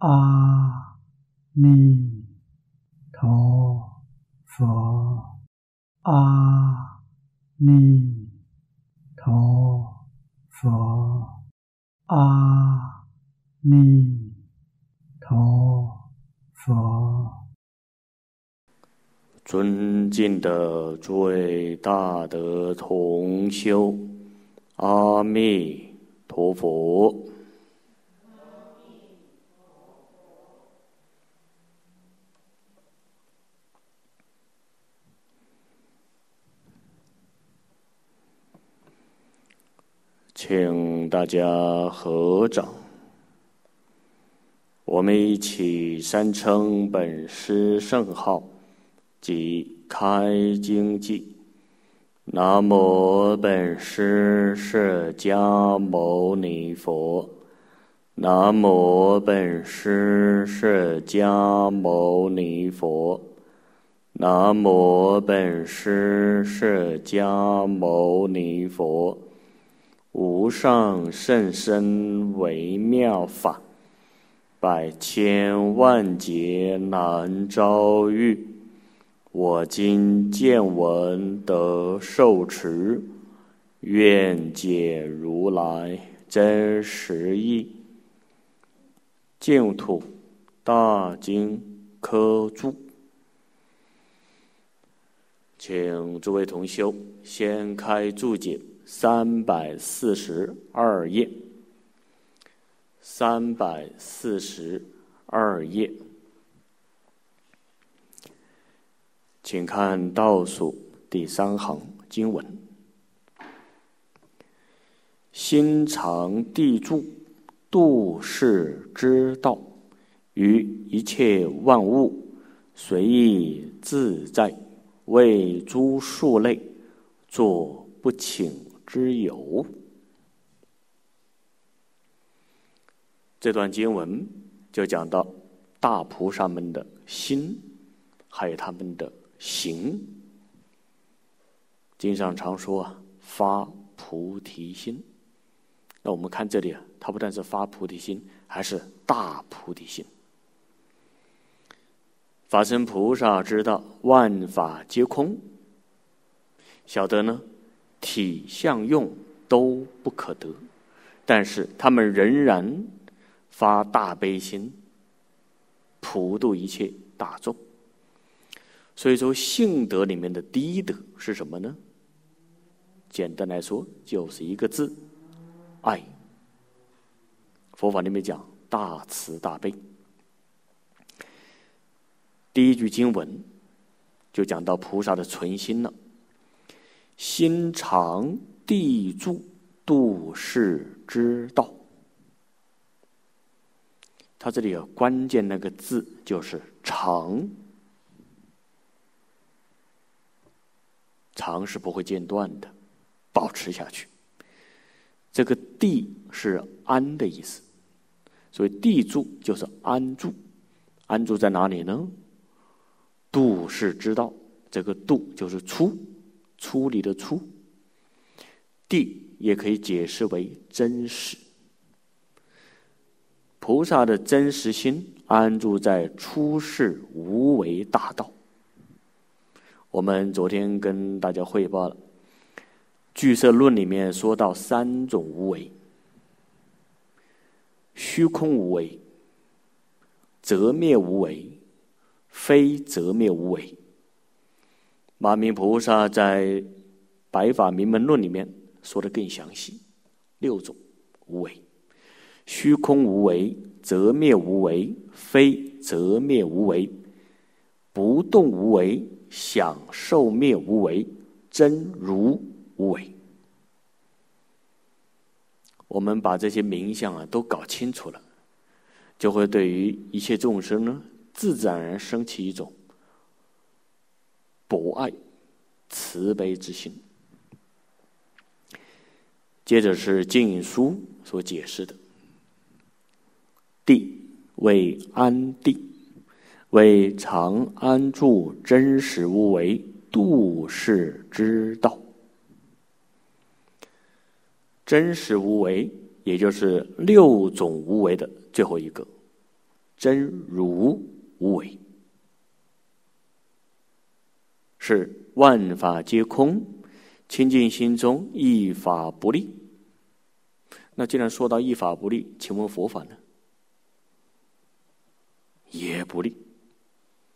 阿弥陀佛，阿弥陀佛，阿弥陀佛。尊敬的诸位大德同修，阿弥陀佛。请大家合掌，我们一起三称本师圣号，即开经记。南无本师释迦牟尼佛。南无本师释迦牟尼佛。南无本师释迦牟尼佛。无上甚深微妙法，百千万劫难遭遇。我今见闻得受持，愿解如来真实义。净土大经科注，请诸位同修先开注解。三百四十二页，三百四十二页，请看倒数第三行经文：“心常地住，度世之道，于一切万物随意自在，为诸数类作不请。”之有这段经文就讲到大菩萨们的心，还有他们的行。经上常说啊，发菩提心。那我们看这里啊，他不但是发菩提心，还是大菩提心。法身菩萨知道万法皆空，晓得呢。体相用都不可得，但是他们仍然发大悲心，普度一切大众。所以说，性德里面的第一德是什么呢？简单来说，就是一个字：爱。佛法里面讲大慈大悲。第一句经文就讲到菩萨的存心了。心常地住度世之道，他这里有关键那个字就是“常”，常是不会间断的，保持下去。这个“地”是安的意思，所以“地住”就是安住，安住在哪里呢？度世之道，这个“度”就是出。出离的出，地也可以解释为真实。菩萨的真实心安住在出世无为大道。我们昨天跟大家汇报了《聚色论》里面说到三种无为：虚空无为、则灭无为、非则灭无为。马明菩萨在《白法明门论》里面说的更详细，六种无为：虚空无为、则灭无为、非则灭无为、不动无为、享受灭无为、真如无为。我们把这些名相啊都搞清楚了，就会对于一切众生呢，自然而然升起一种。博爱、慈悲之心。接着是经书所解释的：地为安地，为常安住真实无为度世之道。真实无为，也就是六种无为的最后一个，真如无为，是万法皆空，清净心中一法不立。那既然说到一法不立，请问佛法呢？也不立。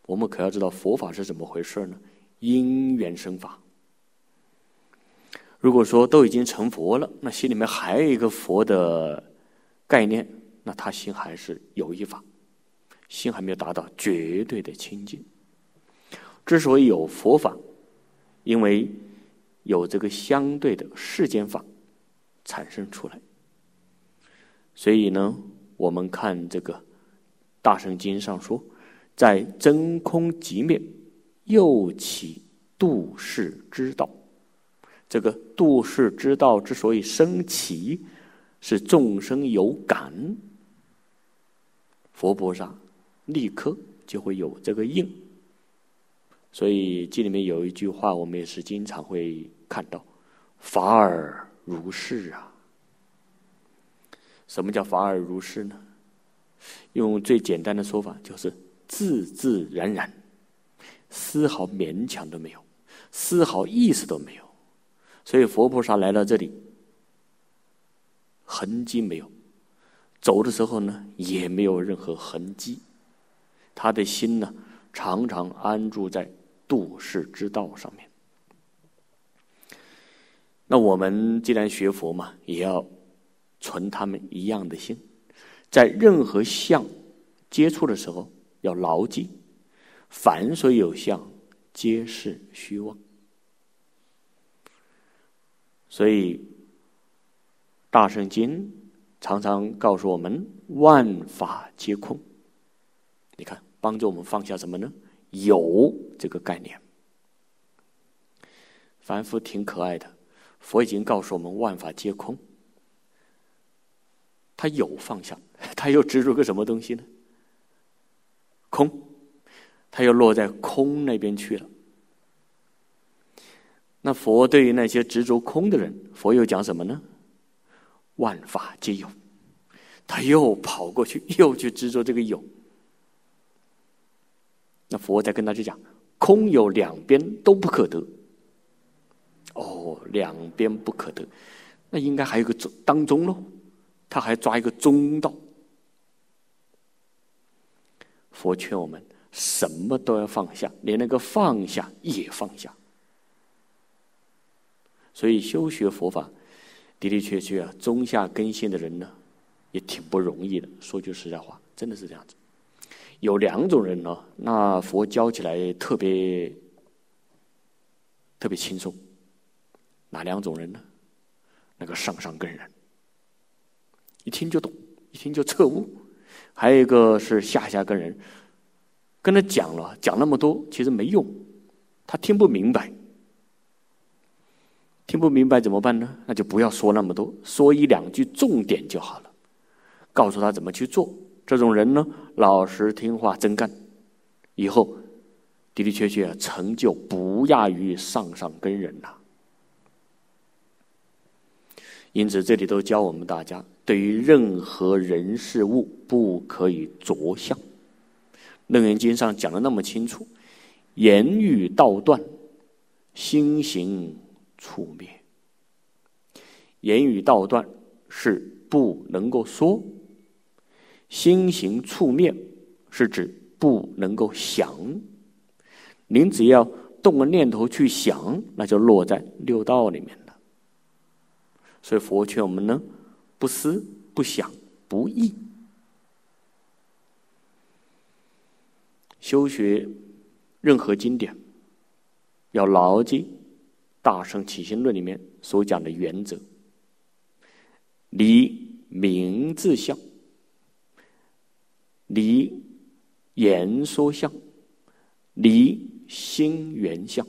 我们可要知道佛法是怎么回事呢？因缘生法。如果说都已经成佛了，那心里面还有一个佛的概念，那他心还是有一法，心还没有达到绝对的清净。之所以有佛法，因为有这个相对的世间法产生出来。所以呢，我们看这个《大圣经》上说，在真空即灭，又起度世之道。这个度世之道之所以升起，是众生有感，佛菩萨立刻就会有这个应。所以这里面有一句话，我们也是经常会看到：“法尔如是啊。”什么叫法尔如是呢？用最简单的说法，就是自自然然，丝毫勉强都没有，丝毫意思都没有。所以佛菩萨来到这里，痕迹没有；走的时候呢，也没有任何痕迹。他的心呢，常常安住在度世之道上面。那我们既然学佛嘛，也要存他们一样的心，在任何相接触的时候，要牢记：凡所有相，皆是虚妄。所以，《大圣经》常常告诉我们：“万法皆空。”你看，帮助我们放下什么呢？有这个概念。凡夫挺可爱的，佛已经告诉我们：“万法皆空。”他有放下，他又执着个什么东西呢？空，他又落在空那边去了。那佛对于那些执着空的人，佛又讲什么呢？万法皆有，他又跑过去，又去执着这个有。那佛在跟大家讲，空有两边都不可得。哦，两边不可得，那应该还有个中当中喽，他还抓一个中道。佛劝我们，什么都要放下，连那个放下也放下。所以修学佛法的的确确啊，中下根性的人呢，也挺不容易的。说句实在话，真的是这样子。有两种人呢，那佛教起来特别特别轻松。哪两种人呢？那个上上根人，一听就懂，一听就彻悟；还有一个是下下根人，跟他讲了讲那么多，其实没用，他听不明白。听不明白怎么办呢？那就不要说那么多，说一两句重点就好了，告诉他怎么去做。这种人呢，老实听话真干，以后的的确确成就不亚于上上根人呐。因此，这里都教我们大家，对于任何人事物不可以着相。楞严经上讲的那么清楚，言语道断，心行。处灭，言语道断是不能够说；心行处灭是指不能够想。您只要动个念头去想，那就落在六道里面了。所以佛劝我们呢：不思、不想、不意。修学任何经典，要牢记。大圣起心论里面所讲的原则：离名字相，离言说相，离心缘相。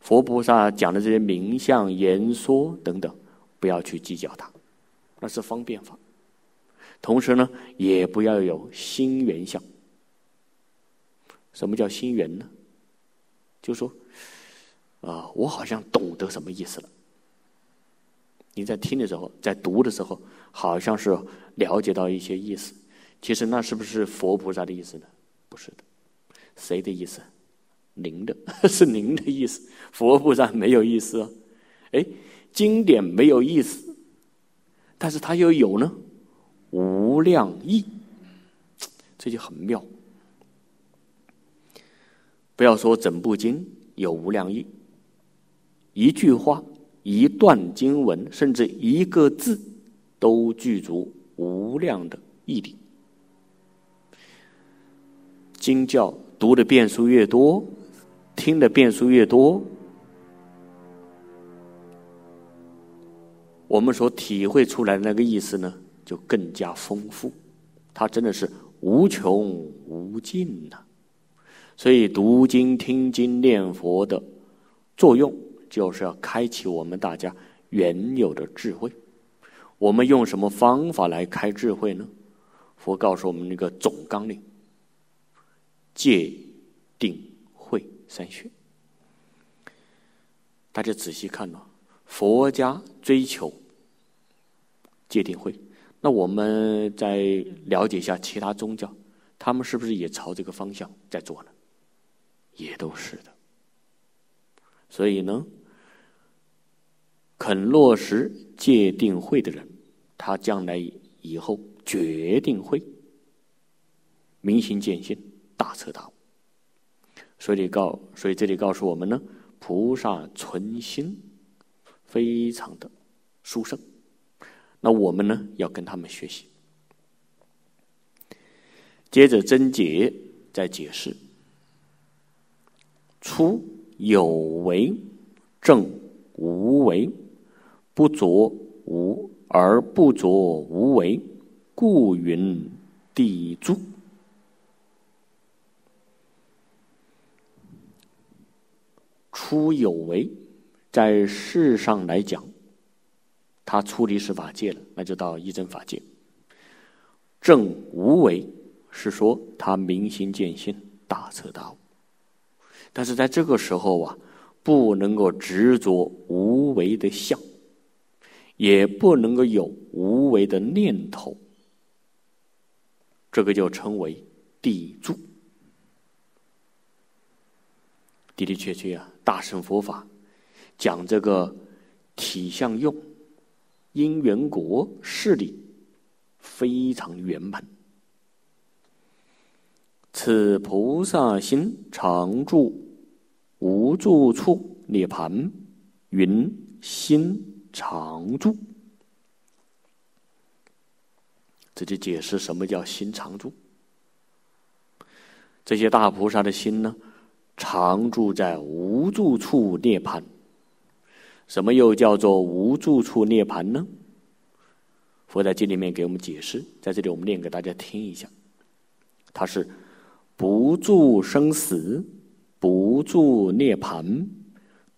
佛菩萨讲的这些名相、言说等等，不要去计较它，那是方便法。同时呢，也不要有心缘相。什么叫心缘呢？就说，啊，我好像懂得什么意思了。你在听的时候，在读的时候，好像是了解到一些意思。其实那是不是佛菩萨的意思呢？不是的，谁的意思？您的，是您的意思。佛菩萨没有意思啊。哎，经典没有意思，但是它又有呢，无量意，这就很妙。不要说整部经有无量意，一句话、一段经文，甚至一个字，都具足无量的义理。经教读的遍数越多，听的遍数越多，我们所体会出来的那个意思呢，就更加丰富。它真的是无穷无尽呐！所以读经、听经、念佛的作用，就是要开启我们大家原有的智慧。我们用什么方法来开智慧呢？佛告诉我们那个总纲领。戒、定、慧三学，大家仔细看哦，佛家追求戒、定、慧，那我们再了解一下其他宗教，他们是不是也朝这个方向在做呢？也都是的。所以呢，肯落实戒、定、慧的人，他将来以后决定会明心见性。大彻大悟，所以告，所以这里告诉我们呢，菩萨存心非常的殊胜，那我们呢要跟他们学习。接着真解再解释：出有为，正无为，不着无而不着无为，故云地住。出有为，在世上来讲，他出离是法界了，那就到一真法界。正无为是说他明心见性，大彻大悟。但是在这个时候啊，不能够执着无为的相，也不能够有无为的念头，这个就称为地住。的的确确啊，大乘佛法讲这个体相用、因缘果事理非常圆满。此菩萨心常住无住处涅盘，云心常住。这就解释什么叫心常住。这些大菩萨的心呢？常住在无住处涅盘。什么又叫做无住处涅盘呢？佛在经里面给我们解释，在这里我们念给大家听一下。它是不住生死，不住涅盘，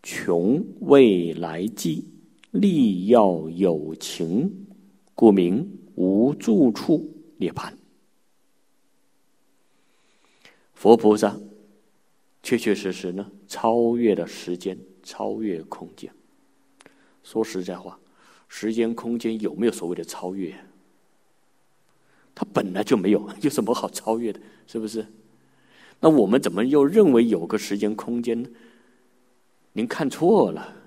穷未来际，利要有情，故名无住处涅盘。佛菩萨。确确实实呢，超越了时间，超越空间。说实在话，时间空间有没有所谓的超越？它本来就没有，有什么好超越的？是不是？那我们怎么又认为有个时间空间呢？您看错了。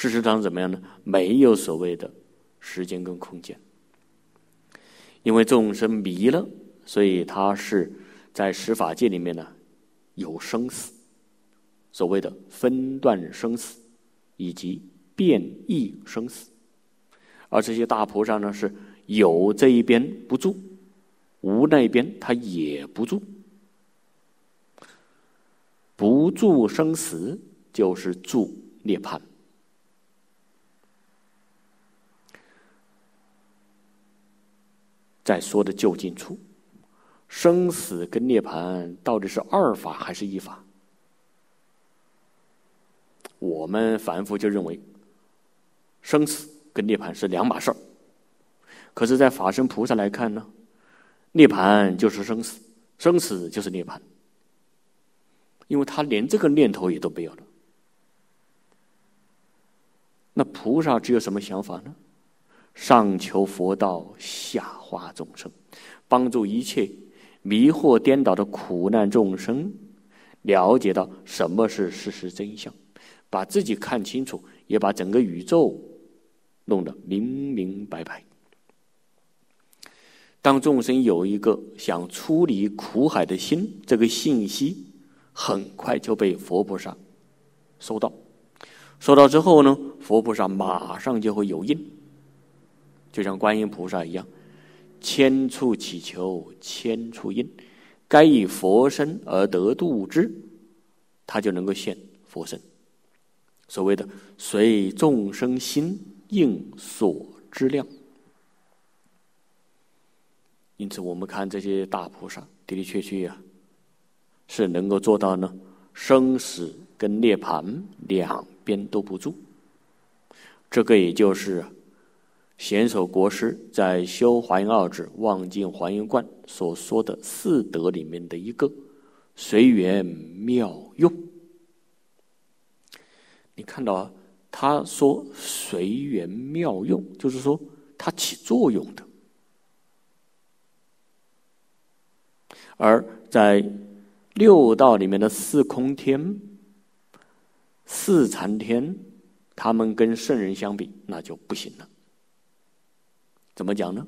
事实上怎么样呢？没有所谓的时间跟空间，因为众生迷了，所以他是在十法界里面呢。有生死，所谓的分段生死，以及变异生死，而这些大菩萨呢，是有这一边不住，无那边他也不住，不住生死就是住涅槃。在说的就近处。生死跟涅槃到底是二法还是一法？我们凡夫就认为生死跟涅槃是两码事儿。可是，在法身菩萨来看呢，涅槃就是生死，生死就是涅槃，因为他连这个念头也都没有了。那菩萨只有什么想法呢？上求佛道，下化众生，帮助一切迷惑颠倒的苦难众生了解到什么是事实真相，把自己看清楚，也把整个宇宙弄得明明白白。当众生有一个想出离苦海的心，这个信息很快就被佛菩萨收到。收到之后呢，佛菩萨马上就会有应，就像观音菩萨一样，千处祈求千处应，该以佛身而得度之，他就能够现佛身。所谓的随众生心应所知量。因此，我们看这些大菩萨的的确确呀，是能够做到呢，生死跟涅盘两边都不住。这个也就是贤首国师在《修华严二指望尽华严观》所说的四德里面的一个随缘妙用。你看到啊他说随缘妙用，就是说它起作用的。而在六道里面的四空天、四禅天，他们跟圣人相比，那就不行了。怎么讲呢？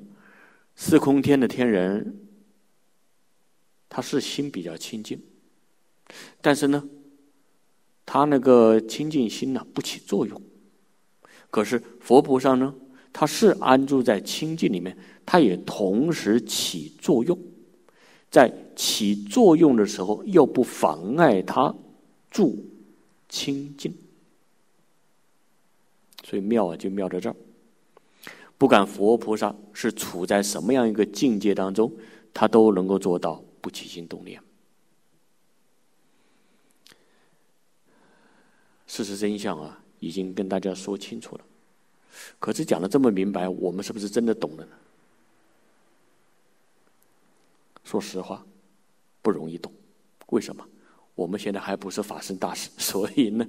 四空天的天人，他是心比较清净，但是呢，他那个清净心呢不起作用。可是佛菩萨呢，他是安住在清净里面，他也同时起作用。在起作用的时候，又不妨碍他住清净，所以妙啊，就妙在这儿。不管佛菩萨是处在什么样一个境界当中，他都能够做到不起心动念。事实真相啊，已经跟大家说清楚了。可是讲的这么明白，我们是不是真的懂了呢？说实话，不容易懂。为什么？我们现在还不是法身大师，所以呢，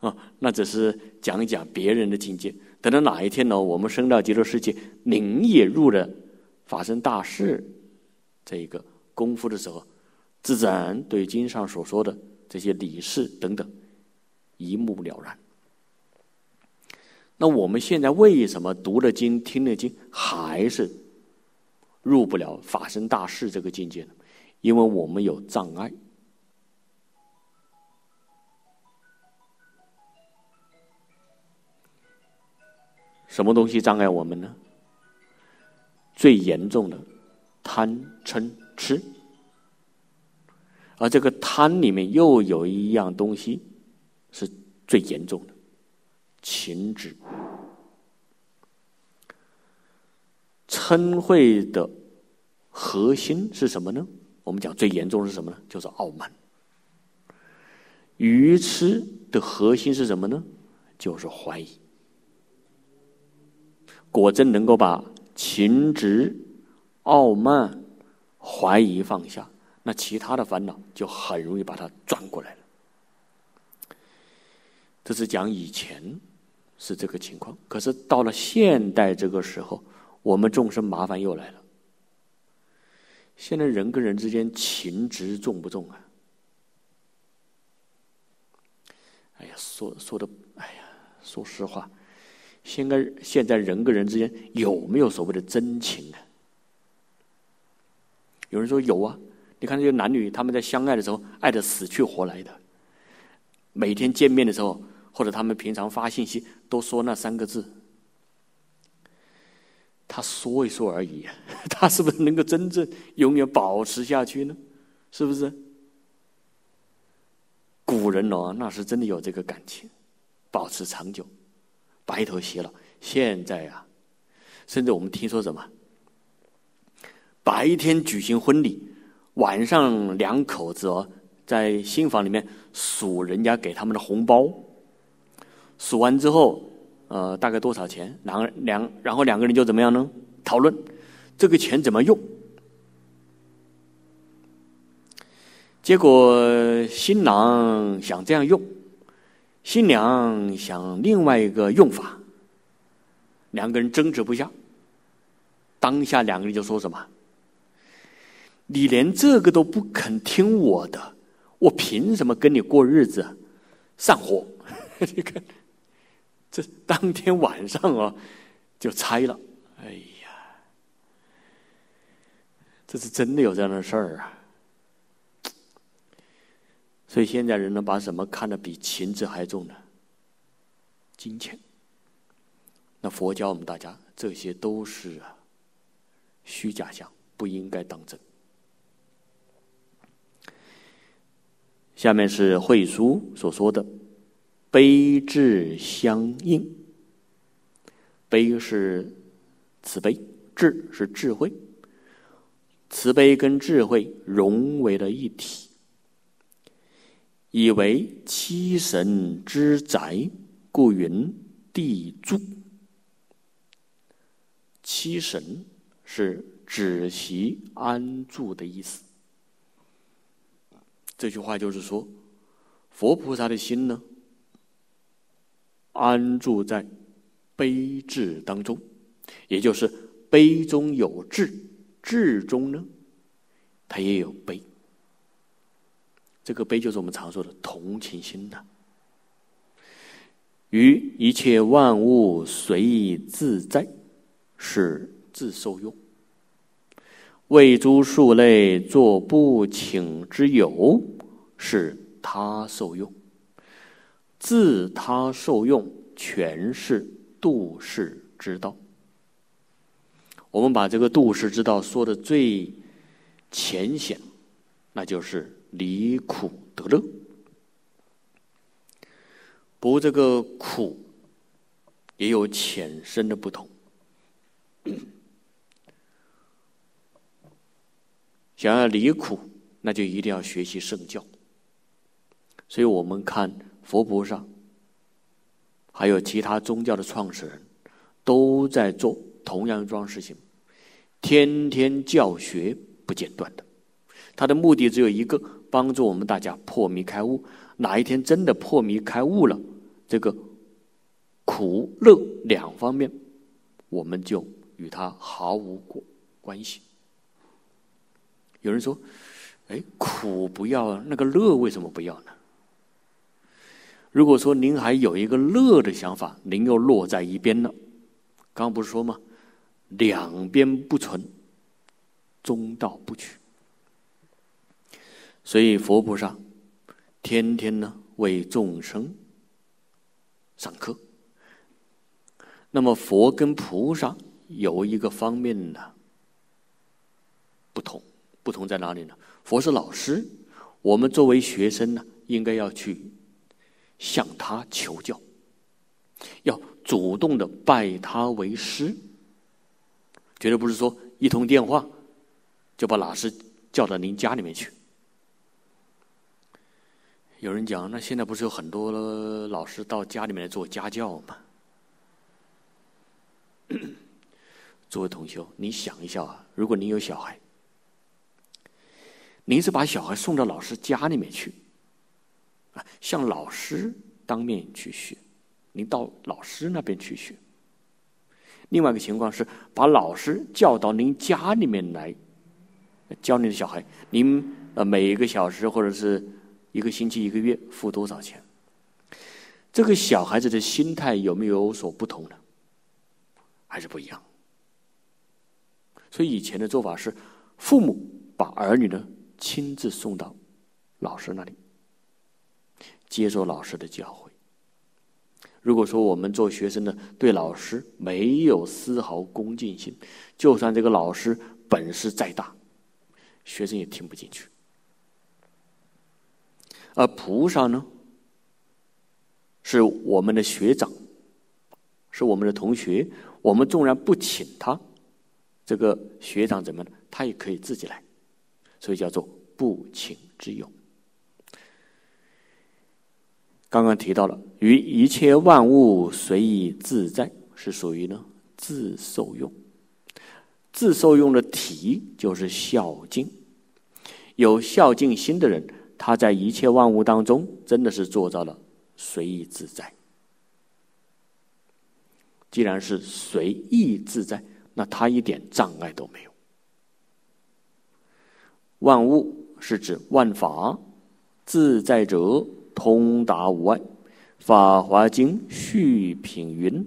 啊，那只是讲一讲别人的境界。等到哪一天呢，我们升到极乐世界，您也入了法身大士这一个功夫的时候，自然对经上所说的这些理事等等一目了然。那我们现在为什么读了经、听了经，还是？入不了法身大士这个境界呢因为我们有障碍。什么东西障碍我们呢？最严重的贪嗔痴，而这个贪里面又有一样东西是最严重的情执。嗔恚的核心是什么呢？我们讲最严重是什么呢？就是傲慢。愚痴的核心是什么呢？就是怀疑。果真能够把情执、傲慢、怀疑放下，那其他的烦恼就很容易把它转过来了。这是讲以前是这个情况，可是到了现代这个时候。我们众生麻烦又来了。现在人跟人之间情执重不重啊？哎呀，说说的，哎呀，说实话，现在现在人跟人之间有没有所谓的真情啊？有人说有啊，你看这些男女他们在相爱的时候，爱的死去活来的，每天见面的时候，或者他们平常发信息，都说那三个字。他说一说而已，他是不是能够真正永远保持下去呢？是不是？古人哦，那是真的有这个感情，保持长久，白头偕老。现在呀，甚至我们听说什么，白天举行婚礼，晚上两口子哦在新房里面数人家给他们的红包，数完之后。呃，大概多少钱？然后两，然后两个人就怎么样呢？讨论这个钱怎么用。结果新郎想这样用，新娘想另外一个用法。两个人争执不下，当下两个人就说什么：“你连这个都不肯听我的，我凭什么跟你过日子？”上火，你看，这当天晚上啊，就拆了。哎呀，这是真的有这样的事儿啊！所以现在人呢，把什么看得比情字还重呢？金钱。那佛教我们大家，这些都是啊虚假象，不应该当真。下面是慧书所说的“悲智相应”。悲是慈悲，智是智慧，慈悲跟智慧融为了一体，以为七神之宅，故云地住。七神是止息安住的意思。这句话就是说，佛菩萨的心呢，安住在悲智当中，也就是悲中有智，智中呢，它也有悲。这个悲就是我们常说的同情心呐。于一切万物随意自在。是自受用，为诸数类作不请之友，是他受用，自他受用，全是度世之道。我们把这个度世之道说的最浅显，那就是离苦得乐。不过这个苦也有浅深的不同。想要离苦，那就一定要学习圣教。所以我们看佛菩萨，还有其他宗教的创始人，都在做同样一桩事情，天天教学不间断的。他的目的只有一个，帮助我们大家破迷开悟。哪一天真的破迷开悟了，这个苦乐两方面，我们就。与他毫无关关系。有人说：“哎，苦不要，那个乐为什么不要呢？”如果说您还有一个乐的想法，您又落在一边了。刚刚不是说吗？两边不存，中道不取。所以佛菩萨天天呢为众生上课。那么佛跟菩萨。有一个方面的不同，不同在哪里呢？佛是老师，我们作为学生呢，应该要去向他求教，要主动的拜他为师，绝对不是说一通电话就把老师叫到您家里面去。有人讲，那现在不是有很多老师到家里面来做家教吗？作为同学，你想一下啊，如果您有小孩，您是把小孩送到老师家里面去，啊，向老师当面去学，您到老师那边去学。另外一个情况是，把老师叫到您家里面来教您的小孩，您呃每一个小时或者是一个星期、一个月付多少钱？这个小孩子的心态有没有所不同呢？还是不一样？所以以前的做法是，父母把儿女呢亲自送到老师那里，接受老师的教诲。如果说我们做学生的对老师没有丝毫恭敬心，就算这个老师本事再大，学生也听不进去。而菩萨呢，是我们的学长，是我们的同学，我们纵然不请他。这个学长怎么呢？他也可以自己来，所以叫做不请之用。刚刚提到了，于一切万物随意自在，是属于呢自受用。自受用的体就是孝敬，有孝敬心的人，他在一切万物当中，真的是做到了随意自在。既然是随意自在，那他一点障碍都没有。万物是指万法，自在者通达无碍。《法华经》续品云：“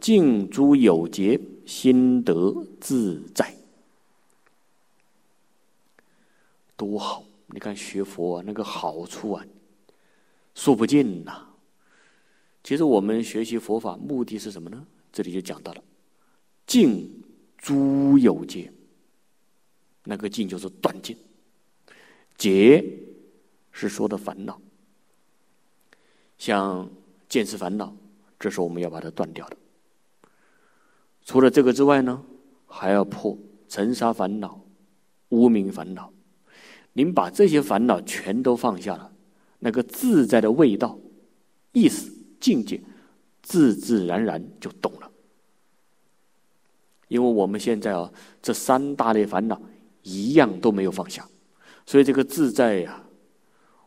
净诸有节，心得自在。”多好！你看学佛那个好处啊，说不尽呐。其实我们学习佛法目的是什么呢？这里就讲到了“净诸有节”，那个“净”就是断尽，“结”是说的烦恼，像见识烦恼，这是我们要把它断掉的。除了这个之外呢，还要破尘沙烦恼、无名烦恼。您把这些烦恼全都放下了，那个自在的味道、意思、境界，自自然然就懂了。因为我们现在啊，这三大类烦恼一样都没有放下，所以这个自在呀，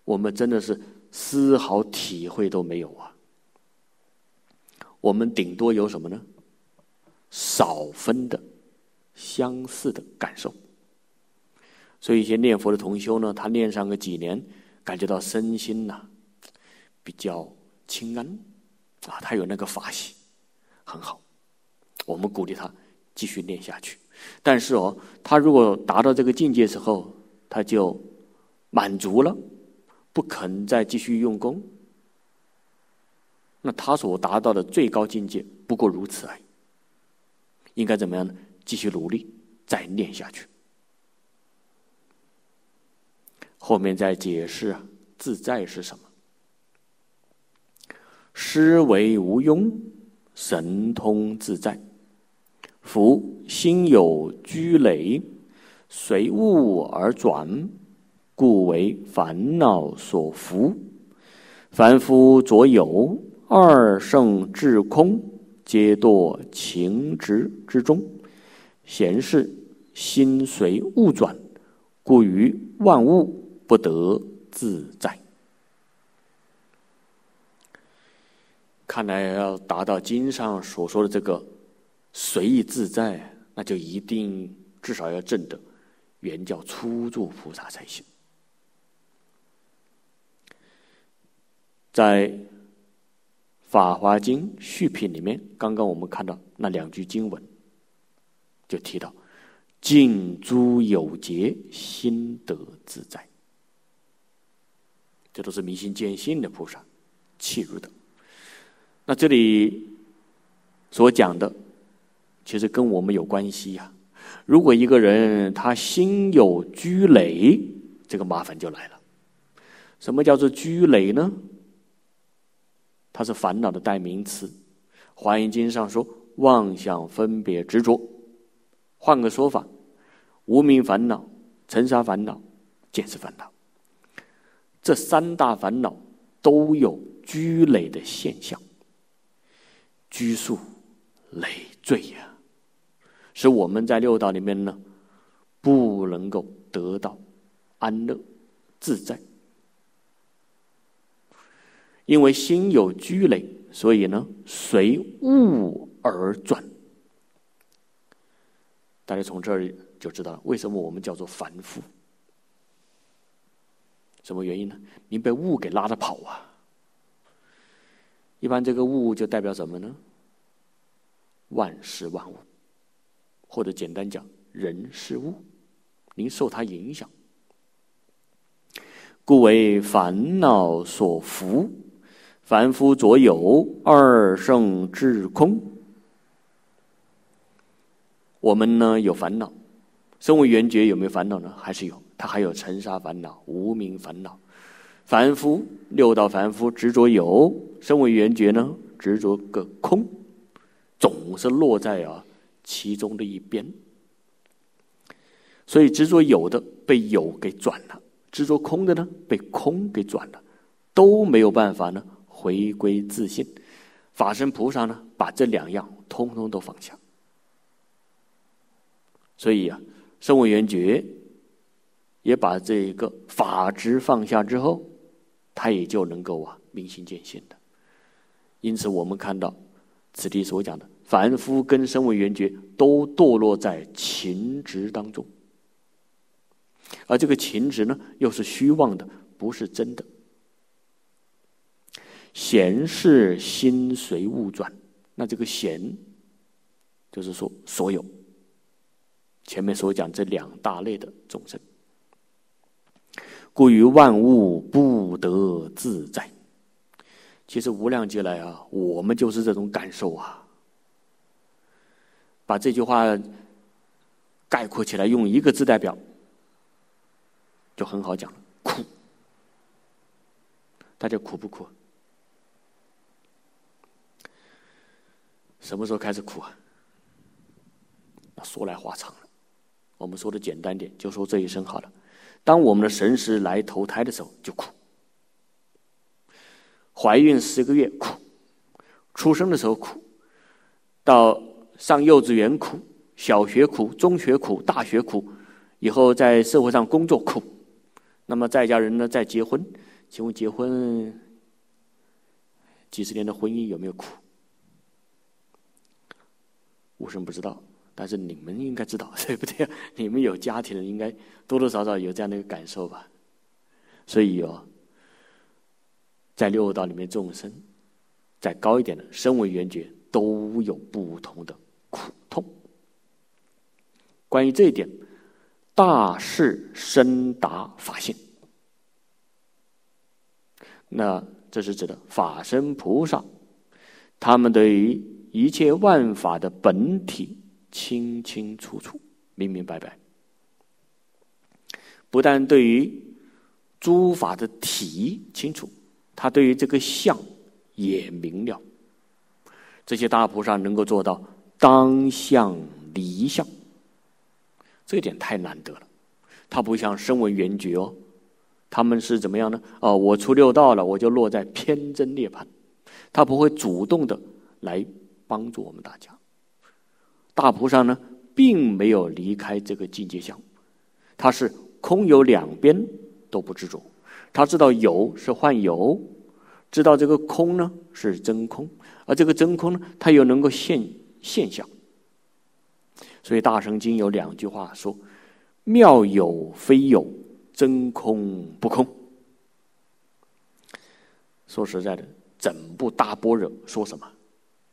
我们真的是丝毫体会都没有啊。我们顶多有什么呢？少分的相似的感受。所以一些念佛的同修呢，他念上个几年，感觉到身心呐比较清安，啊，他有那个法喜，很好。我们鼓励他继续念下去。但是哦，他如果达到这个境界之后，他就满足了，不肯再继续用功，那他所达到的最高境界不过如此而已。应该怎么样呢？继续努力，再念下去。后面再解释自在是什么？思维无庸，神通自在。夫心有拘累，随物而转，故为烦恼所伏。凡夫着有二圣至空，皆堕情执之中。闲是心随物转，故于万物。不得自在，看来要达到经上所说的这个随意自在，那就一定至少要证得原教初住菩萨才行。在《法华经》续品里面，刚刚我们看到那两句经文，就提到“尽诸有节，心得自在”。这都是明心见性的菩萨契入的。那这里所讲的，其实跟我们有关系呀。如果一个人他心有拘累，这个麻烦就来了。什么叫做拘累呢？它是烦恼的代名词。华严经上说，妄想分别执着。换个说法，无名烦恼、尘沙烦恼、见识烦恼。这三大烦恼都有拘累的现象，拘束、累赘呀，使我们在六道里面呢，不能够得到安乐自在。因为心有拘累，所以呢，随物而转。大家从这儿就知道了，为什么我们叫做凡夫。什么原因呢？您被物给拉着跑啊！一般这个物就代表什么呢？万事万物，或者简单讲人事物，您受它影响，故为烦恼所伏。凡夫着有二圣智空，我们呢有烦恼，身为缘觉有没有烦恼呢？还是有。他还有尘沙烦恼、无名烦恼，凡夫六道凡夫执着有，身为缘觉呢，执着个空，总是落在啊其中的一边。所以执着有的被有给转了，执着空的呢被空给转了，都没有办法呢回归自信。法身菩萨呢把这两样通通都放下，所以啊，身为缘觉。也把这一个法执放下之后，他也就能够啊明心见性的。因此，我们看到此地所讲的凡夫跟声闻缘觉都堕落在情执当中，而这个情执呢，又是虚妄的，不是真的。闲是心随物转，那这个闲，就是说所有前面所讲这两大类的众生，故于万物不得自在。其实无量劫来啊，我们就是这种感受啊。把这句话概括起来，用一个字代表，就很好讲了：苦。大家苦不苦？什么时候开始苦啊？那说来话长了。我们说的简单点，就说这一生好了。当我们的神识来投胎的时候，就苦；怀孕十个月苦；出生的时候苦；到上幼稚园苦，小学苦，中学苦，大学苦，以后在社会上工作苦。那么在家人呢？在结婚，请问结婚几十年的婚姻有没有苦？无生不知道，但是你们应该知道，对不对？你们有家庭的，应该多多少少有这样的一个感受吧。所以哦，在六道里面，众生再高一点的身为缘觉都有不同的苦痛。关于这一点，大士深达法性，那这是指的法身菩萨，他们对于。一切万法的本体清清楚楚、明明白白，不但对于诸法的体清楚，他对于这个相也明了。这些大菩萨能够做到当相离相，这点太难得了。他不像声闻缘觉哦，他们是怎么样呢？哦，我出六道了，我就落在偏真涅槃，他不会主动的来。帮助我们大家，大菩萨呢，并没有离开这个境界相，他是空有两边都不执着，他知道有是幻有，知道这个空呢是真空，而这个真空呢，它又能够现现象。所以《大乘经》有两句话说：“妙有非有，真空不空。”说实在的，整部大般若说什么？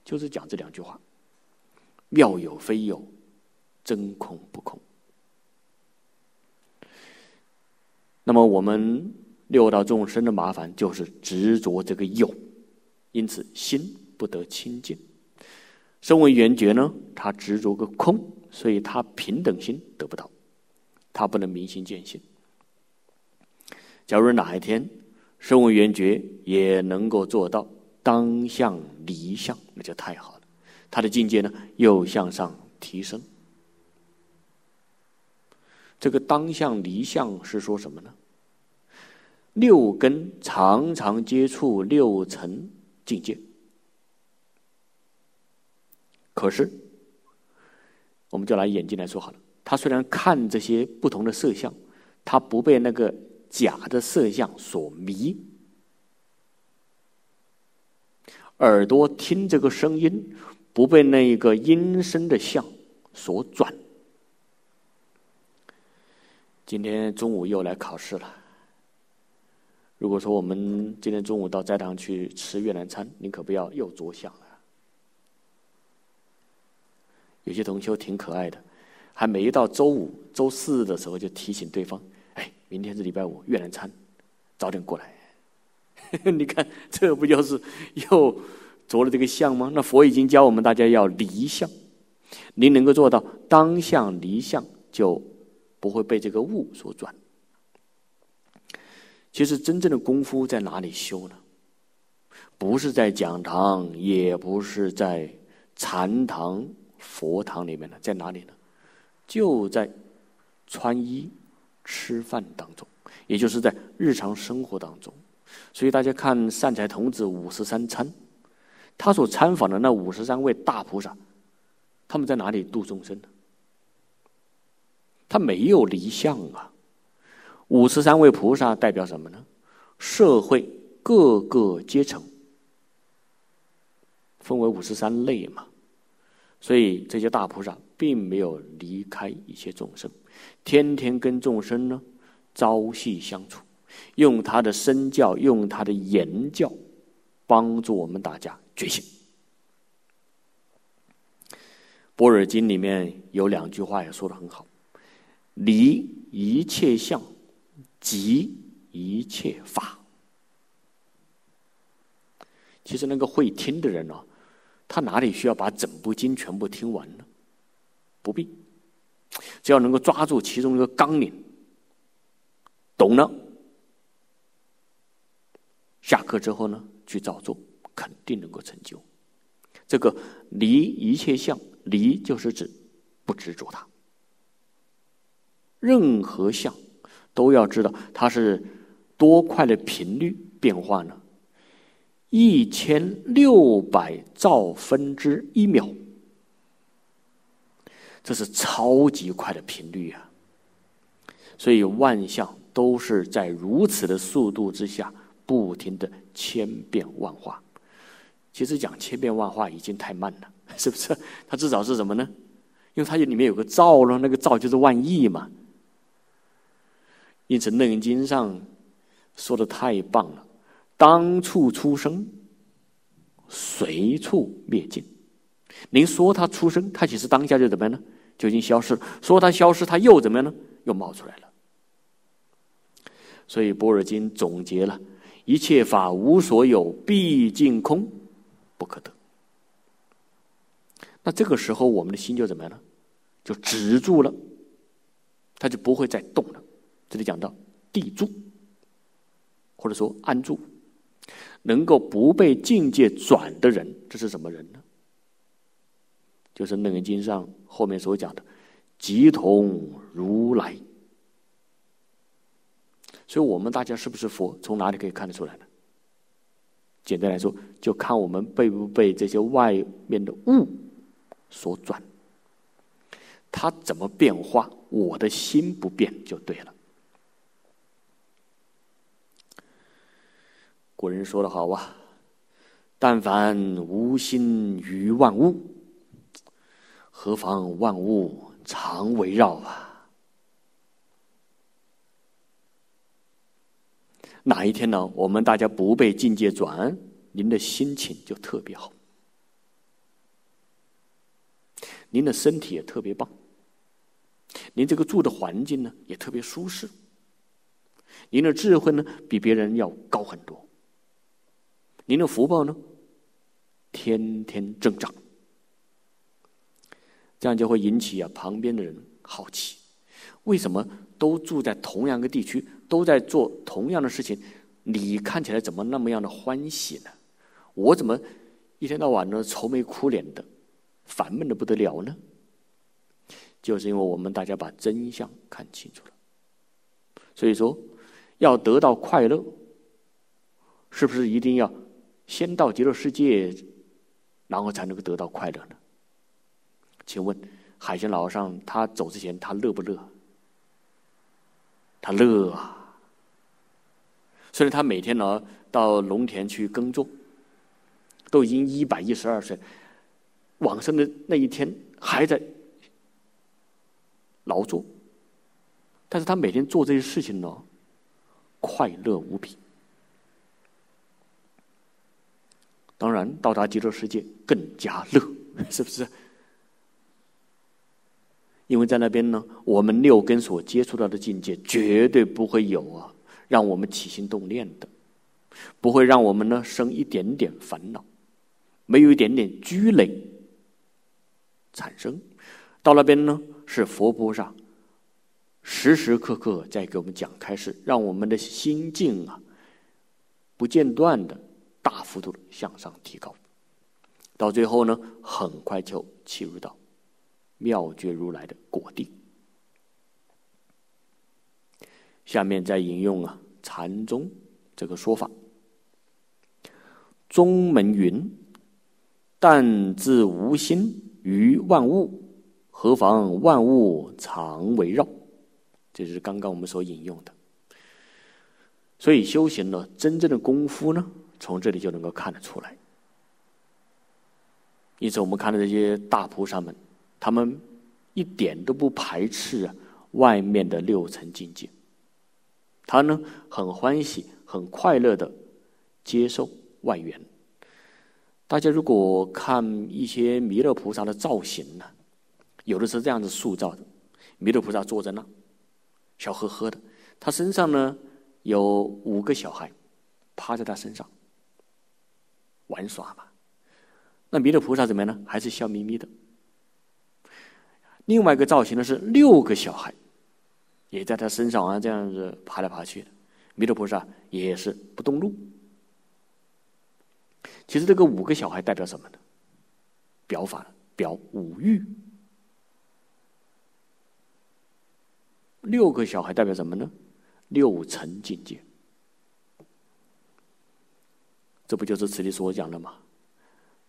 就是讲这两句话：妙有非有，真空不空。那么我们六道众生的麻烦就是执着这个有，因此心不得清净。身为缘觉呢，他执着个空，所以他平等心得不到，他不能明心见性。假如哪一天身为缘觉也能够做到。当相离相，那就太好。他的境界呢，又向上提升。这个当相离相是说什么呢？六根常常接触六层境界，可是，我们就拿眼睛来说好了。他虽然看这些不同的色相，他不被那个假的色相所迷。耳朵听这个声音，不被那一个音声的相所转。今天中午又来考试了。如果说我们今天中午到斋堂去吃越南餐，你可不要又着相了。有些同学挺可爱的，还没到周五、周四的时候就提醒对方：“哎，明天是礼拜五，越南餐，早点过来。” 你看，这不就是又着了这个相吗？那佛已经教我们大家要离相，您能够做到当相离相，就不会被这个物所转。其实真正的功夫在哪里修呢？不是在讲堂，也不是在禅堂、佛堂里面呢，在哪里呢？就在穿衣、吃饭当中，也就是在日常生活当中。所以大家看善财童子五十三参，他所参访的那五十三位大菩萨，他们在哪里度众生呢？他没有离相啊。五十三位菩萨代表什么呢？社会各个阶层，分为五十三类嘛。所以这些大菩萨并没有离开一切众生，天天跟众生呢朝夕相处，用他的身教，用他的言教，帮助我们大家觉醒。般若经里面有两句话也说的很好：“离一切相，即一切法。”其实那个会听的人呢，他哪里需要把整部经全部听完呢？不必，只要能够抓住其中一个纲领，懂了，下课之后呢去照做，肯定能够成就。这个离一切相。离就是指不执着它，任何相都要知道它是多快的频率变化呢？一千六百兆分之一秒，这是超级快的频率啊！所以万象都是在如此的速度之下，不停的千变万化。其实讲千变万化已经太慢了。是不是？它至少是什么呢？因为它里面有个兆了，那个兆就是万亿嘛。因此《楞严经》上说的太棒了：当处出生，随处灭尽。您说它出生，它其实当下就怎么样呢？就已经消失了。说它消失，它又怎么样呢？又冒出来了。所以《般若经》总结了：一切法无所有，毕竟空，不可得。那这个时候，我们的心就怎么样呢？就止住了，它就不会再动了。这里讲到地住，或者说安住，能够不被境界转的人，这是什么人呢？就是《楞严经》上后面所讲的“即同如来”。所以，我们大家是不是佛？从哪里可以看得出来呢？简单来说，就看我们被不被这些外面的物。所转，它怎么变化？我的心不变就对了。古人说的好啊，但凡无心于万物，何妨万物常围绕啊？哪一天呢？我们大家不被境界转，您的心情就特别好。您的身体也特别棒，您这个住的环境呢也特别舒适，您的智慧呢比别人要高很多，您的福报呢天天增长，这样就会引起啊旁边的人好奇，为什么都住在同样一个地区，都在做同样的事情，你看起来怎么那么样的欢喜呢？我怎么一天到晚呢愁眉苦脸的？烦闷的不得了呢，就是因为我们大家把真相看清楚了。所以说，要得到快乐，是不是一定要先到极乐世界，然后才能够得到快乐呢？请问海鲜老和尚他走之前他乐不乐？他乐啊！虽然他每天呢到农田去耕种，都已经一百一十二岁。往生的那一天还在劳作，但是他每天做这些事情呢，快乐无比。当然，到达极乐世界更加乐，是不是？因为在那边呢，我们六根所接触到的境界绝对不会有啊，让我们起心动念的，不会让我们呢生一点点烦恼，没有一点点积累。产生，到那边呢是佛菩萨时时刻刻在给我们讲开示，让我们的心境啊不间断的大幅度向上提高，到最后呢很快就进入到妙觉如来的果地。下面再引用啊禅宗这个说法，宗门云：但自无心。于万物，何妨万物常围绕？这是刚刚我们所引用的。所以修行呢，真正的功夫呢，从这里就能够看得出来。因此，我们看到这些大菩萨们，他们一点都不排斥外面的六层境界，他呢很欢喜、很快乐的接受外缘。大家如果看一些弥勒菩萨的造型呢，有的是这样子塑造的：弥勒菩萨坐在那，笑呵呵的，他身上呢有五个小孩趴在他身上玩耍嘛。那弥勒菩萨怎么样呢？还是笑眯眯的。另外一个造型呢是六个小孩，也在他身上啊这样子爬来爬去的。弥勒菩萨也是不动怒。其实这个五个小孩代表什么呢？表法表五欲。六个小孩代表什么呢？六层境界。这不就是此地所讲的吗？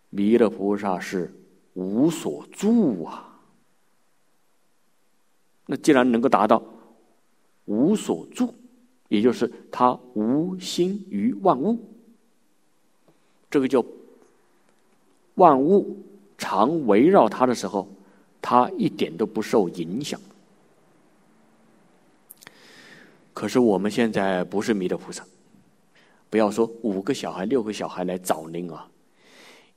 弥勒菩萨是无所住啊，那既然能够达到无所住，也就是他无心于万物，这个叫万物常围绕他的时候，他一点都不受影响。可是我们现在不是弥勒菩萨，不要说五个小孩、六个小孩来找您啊。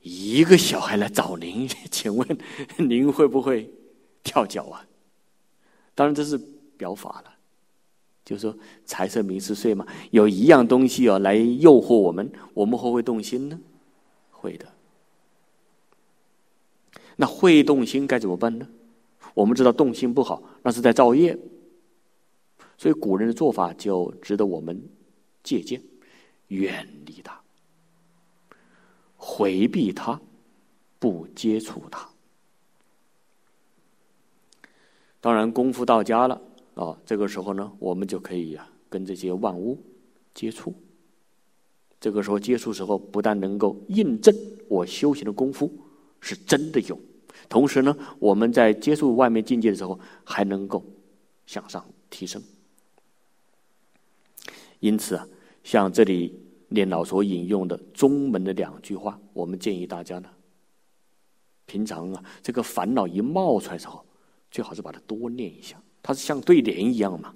一个小孩来找您，请问您会不会跳脚啊？当然这是表法了，就是说财色名食睡嘛，有一样东西哦来诱惑我们，我们会不会动心呢？会的。那会动心该怎么办呢？我们知道动心不好，那是在造业，所以古人的做法就值得我们借鉴，远离它。回避他，不接触他。当然，功夫到家了啊，这个时候呢，我们就可以呀跟这些万物接触。这个时候接触时候，不但能够印证我修行的功夫是真的有，同时呢，我们在接触外面境界的时候，还能够向上提升。因此啊，像这里。念老所引用的中门的两句话，我们建议大家呢，平常啊，这个烦恼一冒出来时候，最好是把它多念一下。它是像对联一样嘛，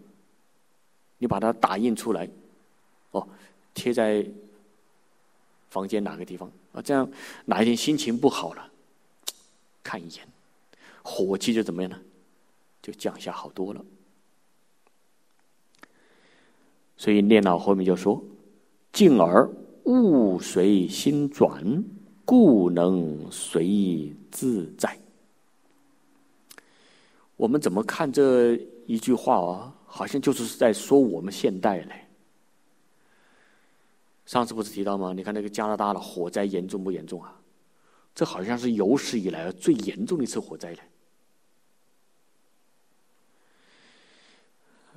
你把它打印出来，哦，贴在房间哪个地方啊？这样哪一天心情不好了，看一眼，火气就怎么样呢？就降下好多了。所以念老后面就说。进而物随心转，故能随自在。我们怎么看这一句话啊？好像就是在说我们现代嘞。上次不是提到吗？你看那个加拿大的火灾严重不严重啊？这好像是有史以来最严重的一次火灾了。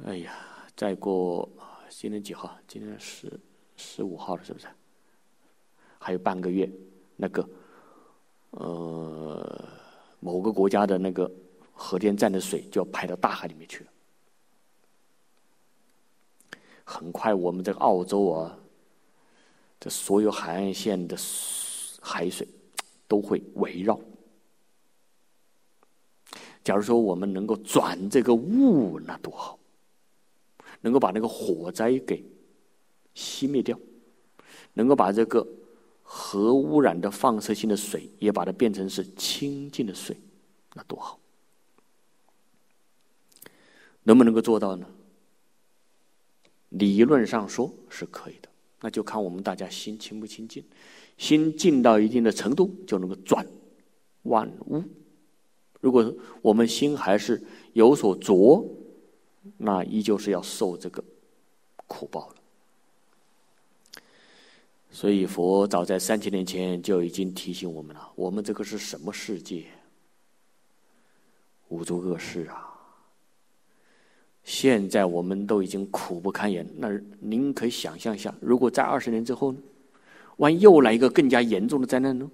哎呀，再过今天几号？今天十。十五号了，是不是？还有半个月，那个呃，某个国家的那个核电站的水就要排到大海里面去了。很快，我们这个澳洲啊，这所有海岸线的海水都会围绕。假如说我们能够转这个雾，那多好！能够把那个火灾给。熄灭掉，能够把这个核污染的放射性的水也把它变成是清净的水，那多好！能不能够做到呢？理论上说是可以的，那就看我们大家心清不清净。心静到一定的程度，就能够转万物。如果我们心还是有所着，那依旧是要受这个苦报了。所以佛早在三千年前就已经提醒我们了：我们这个是什么世界？五浊恶世啊！现在我们都已经苦不堪言，那您可以想象一下，如果在二十年之后呢？万一又来一个更加严重的灾难呢？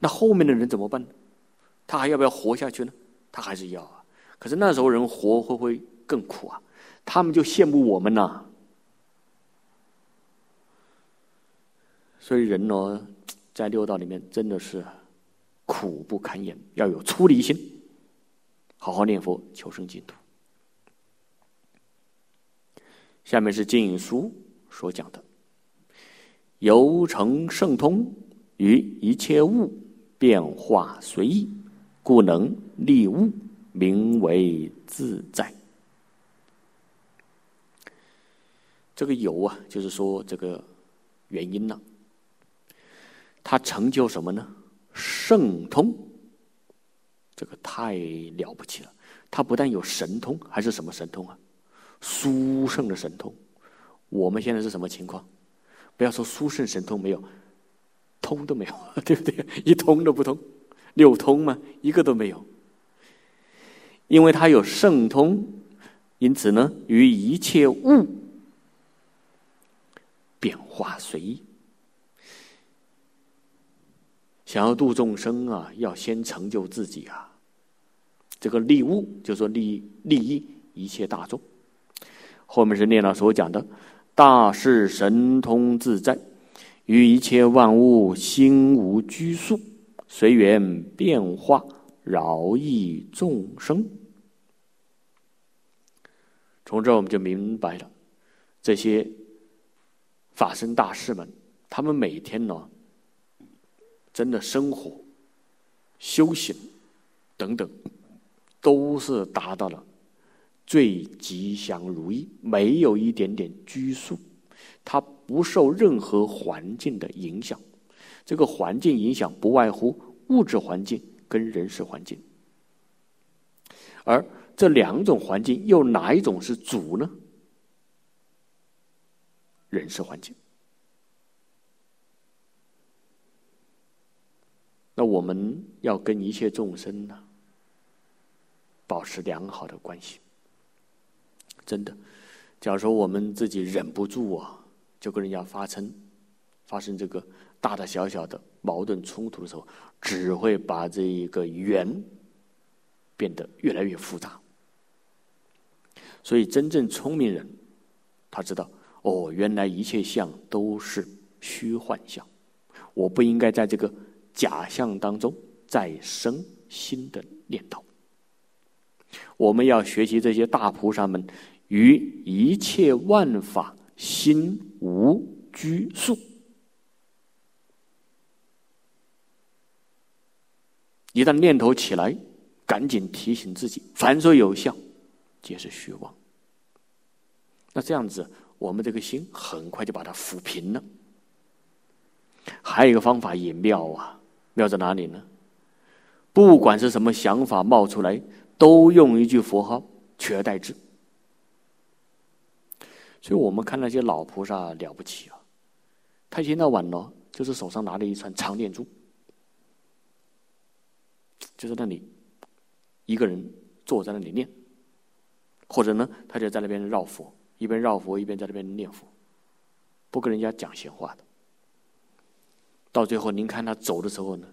那后面的人怎么办呢？他还要不要活下去呢？他还是要啊。可是那时候人活会不会更苦啊？他们就羡慕我们呐。所以人呢，在六道里面真的是苦不堪言，要有出离心，好好念佛求生净土。下面是经书所讲的：由成圣通，于一切物变化随意，故能立物，名为自在。这个由啊，就是说这个原因呢，他成就什么呢？圣通，这个太了不起了。他不但有神通，还是什么神通啊？殊胜的神通。我们现在是什么情况？不要说殊胜神通没有，通都没有，对不对？一通都不通，六通吗？一个都没有。因为他有圣通，因此呢，于一切物。变化随意，想要度众生啊，要先成就自己啊。这个利物，就说利利益一切大众。后面是念老所讲的“大士神通自在，于一切万物心无拘束，随缘变化，饶益众生”。从这我们就明白了这些。法身大士们，他们每天呢，真的生活、修行等等，都是达到了最吉祥如意，没有一点点拘束，它不受任何环境的影响。这个环境影响不外乎物质环境跟人事环境，而这两种环境又哪一种是主呢？人事环境，那我们要跟一切众生呢保持良好的关系。真的，假如说我们自己忍不住啊，就跟人家发生发生这个大大小小的矛盾冲突的时候，只会把这一个缘变得越来越复杂。所以，真正聪明人，他知道。哦，原来一切相都是虚幻相，我不应该在这个假象当中再生新的念头。我们要学习这些大菩萨们于一切万法心无拘束，一旦念头起来，赶紧提醒自己：凡所有相，皆是虚妄。那这样子。我们这个心很快就把它抚平了。还有一个方法也妙啊，妙在哪里呢？不管是什么想法冒出来，都用一句佛号取而代之。所以我们看那些老菩萨了不起啊，他一天到晚呢，就是手上拿着一串长念珠，就在那里一个人坐在那里念，或者呢，他就在那边绕佛。一边绕佛一边在那边念佛，不跟人家讲闲话的。到最后，您看他走的时候呢，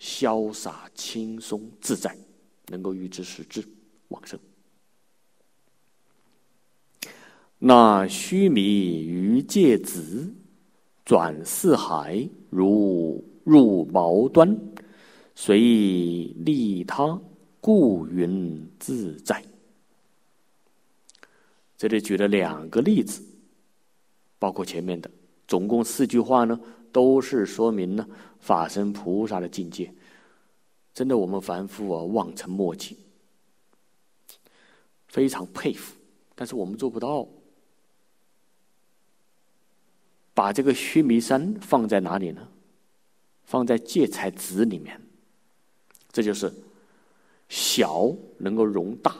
潇洒轻松自在，能够预知时至往生。那须弥于芥子，转四海，如入毛端，随利他，故云自在。这里举了两个例子，包括前面的，总共四句话呢，都是说明呢法身菩萨的境界。真的，我们凡夫啊，望尘莫及，非常佩服，但是我们做不到。把这个须弥山放在哪里呢？放在芥菜籽里面，这就是小能够容大，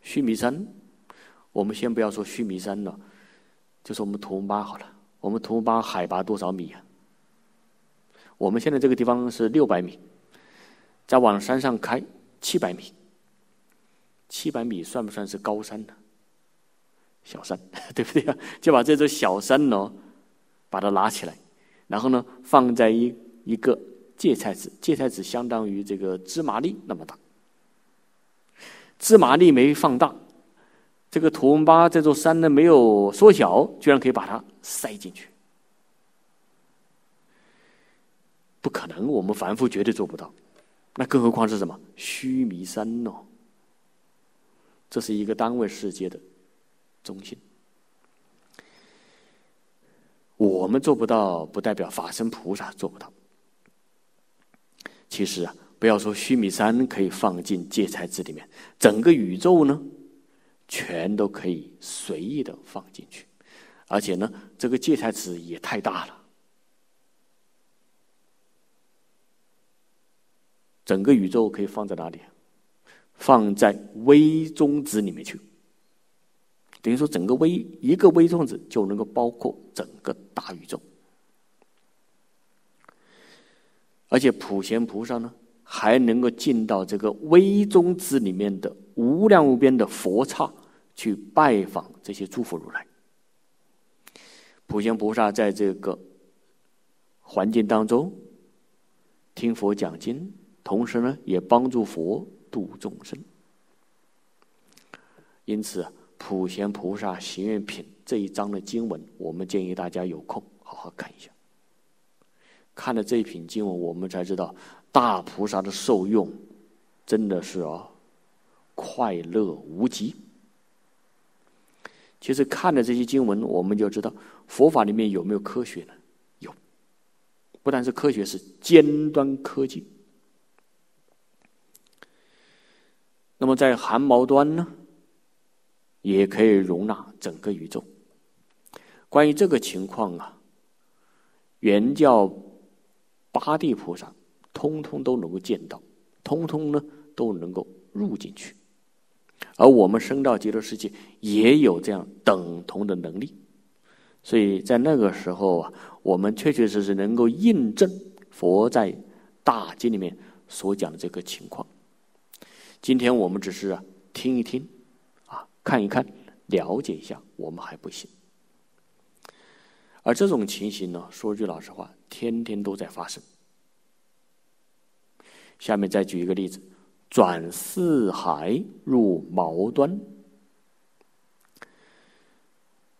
须弥山。我们先不要说须弥山了，就说我们图巴好了。我们图巴海拔多少米啊？我们现在这个地方是六百米，再往山上开七百米。七百米算不算是高山呢？小山，对不对啊？就把这座小山呢，把它拿起来，然后呢，放在一一个芥菜籽，芥菜籽相当于这个芝麻粒那么大，芝麻粒没放大。这个图文巴这座山呢，没有缩小，居然可以把它塞进去。不可能，我们凡夫绝对做不到。那更何况是什么须弥山呢？这是一个单位世界的中心。我们做不到，不代表法身菩萨做不到。其实啊，不要说须弥山可以放进芥菜籽里面，整个宇宙呢，全都可以随意的放进去。而且呢，这个芥菜籽也太大了。整个宇宙可以放在哪里？放在微中子里面去。等于说，整个微一个微中子就能够包括整个大宇宙。而且普贤菩萨呢，还能够进到这个微中子里面的无量无边的佛刹去拜访这些诸佛如来。普贤菩萨在这个环境当中听佛讲经。同时呢，也帮助佛度众生。因此，《普贤菩萨行愿品》这一章的经文，我们建议大家有空好好看一下。看了这一品经文，我们才知道大菩萨的受用真的是啊，快乐无极。其实看了这些经文，我们就知道佛法里面有没有科学呢？有，不但是科学，是尖端科技。那么在汗毛端呢，也可以容纳整个宇宙。关于这个情况啊，原教八地菩萨通通都能够见到，通通呢都能够入进去。而我们升到极乐世界也有这样等同的能力，所以在那个时候啊，我们确确实实能够印证佛在大经里面所讲的这个情况。今天我们只是啊听一听，看一看，了解一下，我们还不行。而这种情形呢，说句老实话，天天都在发生。下面再举一个例子：转四海入毛端。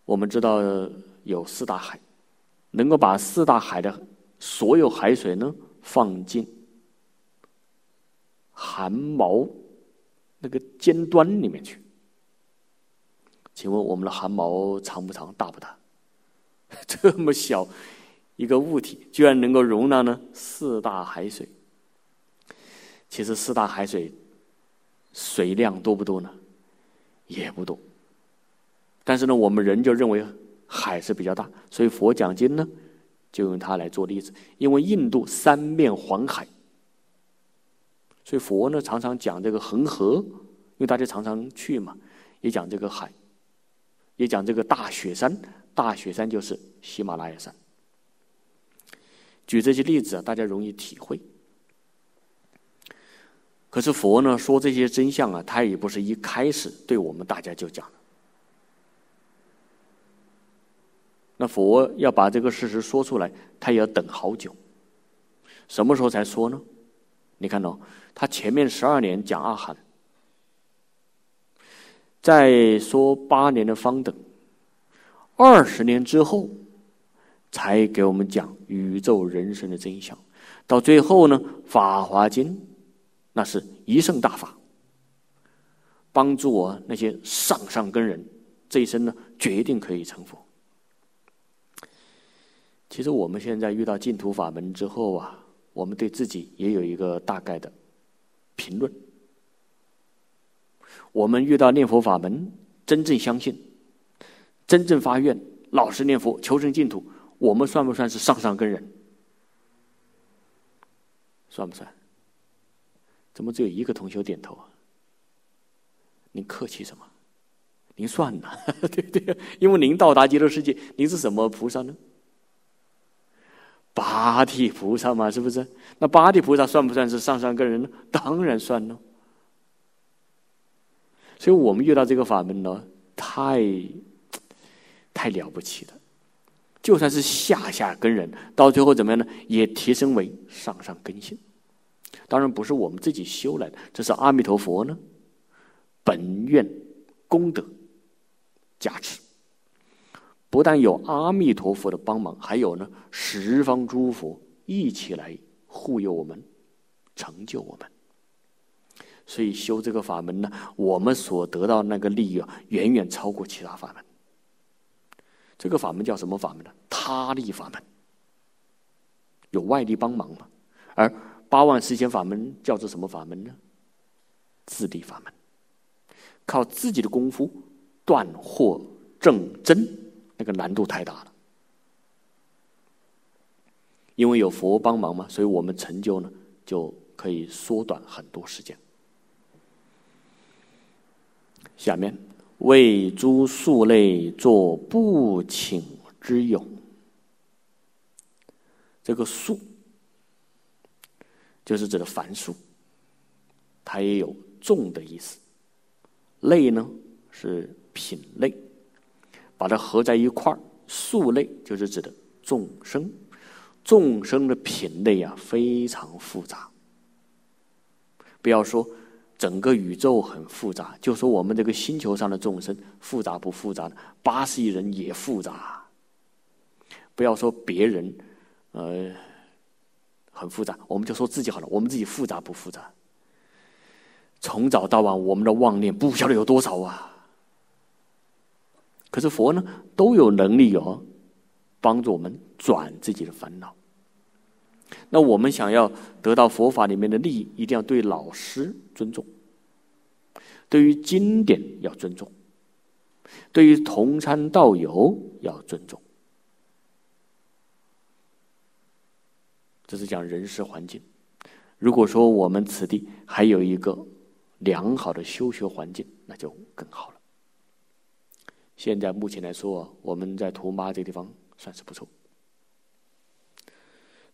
我们知道有四大海，能够把四大海的所有海水呢放进汗毛。那个尖端里面去，请问我们的汗毛长不长、大不大？这么小一个物体，居然能够容纳呢四大海水。其实四大海水水量多不多呢？也不多。但是呢，我们人就认为海是比较大，所以佛讲经呢，就用它来做例子。因为印度三面环海。所以佛呢常常讲这个恒河，因为大家常常去嘛，也讲这个海，也讲这个大雪山。大雪山就是喜马拉雅山。举这些例子啊，大家容易体会。可是佛呢说这些真相啊，他也不是一开始对我们大家就讲的。那佛要把这个事实说出来，他也要等好久。什么时候才说呢？你看到？他前面十二年讲阿含，再说八年的方等，二十年之后才给我们讲宇宙人生的真相。到最后呢，《法华经》那是一圣大法，帮助我那些上上根人这一生呢，决定可以成佛。其实我们现在遇到净土法门之后啊，我们对自己也有一个大概的。评论，我们遇到念佛法门，真正相信，真正发愿，老实念佛，求生净土，我们算不算是上上根人？算不算？怎么只有一个同学点头啊？您客气什么？您算呢？对不对？因为您到达极乐世界，您是什么菩萨呢？八地菩萨嘛，是不是？那八地菩萨算不算是上上根人呢？当然算了。所以我们遇到这个法门呢，太太了不起了。就算是下下根人，到最后怎么样呢？也提升为上上根性。当然不是我们自己修来的，这是阿弥陀佛呢本愿功德加持。不但有阿弥陀佛的帮忙，还有呢十方诸佛一起来护佑我们，成就我们。所以修这个法门呢，我们所得到那个利益啊，远远超过其他法门。这个法门叫什么法门呢？他力法门，有外力帮忙嘛。而八万四千法门叫做什么法门呢？自力法门，靠自己的功夫断惑正真，那个难度太大了。因为有佛帮忙嘛，所以我们成就呢就可以缩短很多时间。下面为诸宿类作不请之用。这个宿就是指的凡数，它也有众的意思。类呢是品类，把它合在一块儿，宿类就是指的众生。众生的品类啊非常复杂，不要说。整个宇宙很复杂，就说我们这个星球上的众生复杂不复杂呢？八十亿人也复杂。不要说别人，呃，很复杂，我们就说自己好了。我们自己复杂不复杂？从早到晚，我们的妄念不晓得有多少啊！可是佛呢，都有能力哦，帮助我们转自己的烦恼。那我们想要得到佛法里面的利益，一定要对老师尊重，对于经典要尊重，对于同参道友要尊重。这是讲人事环境。如果说我们此地还有一个良好的修学环境，那就更好了。现在目前来说，我们在图妈这个地方算是不错。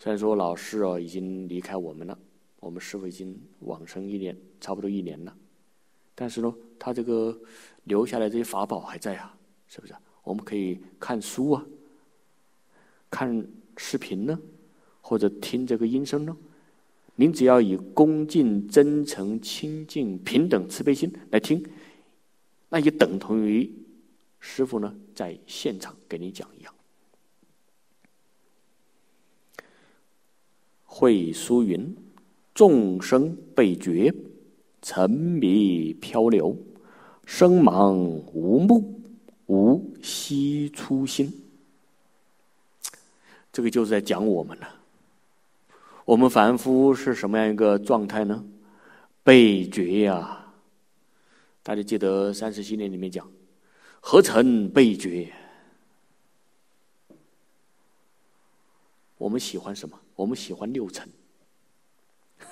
虽然说老师哦已经离开我们了，我们师傅已经往生一年，差不多一年了，但是呢，他这个留下来这些法宝还在啊，是不是？我们可以看书啊，看视频呢，或者听这个音声呢。您只要以恭敬、真诚、清净、平等、慈悲心来听，那也等同于师傅呢在现场给你讲一样。会书云：“众生被觉，沉迷漂流，生盲无目，无悉初心。”这个就是在讲我们了。我们凡夫是什么样一个状态呢？被觉呀！大家记得《三十系列里面讲：“何曾被觉？”我们喜欢什么？我们喜欢六尘，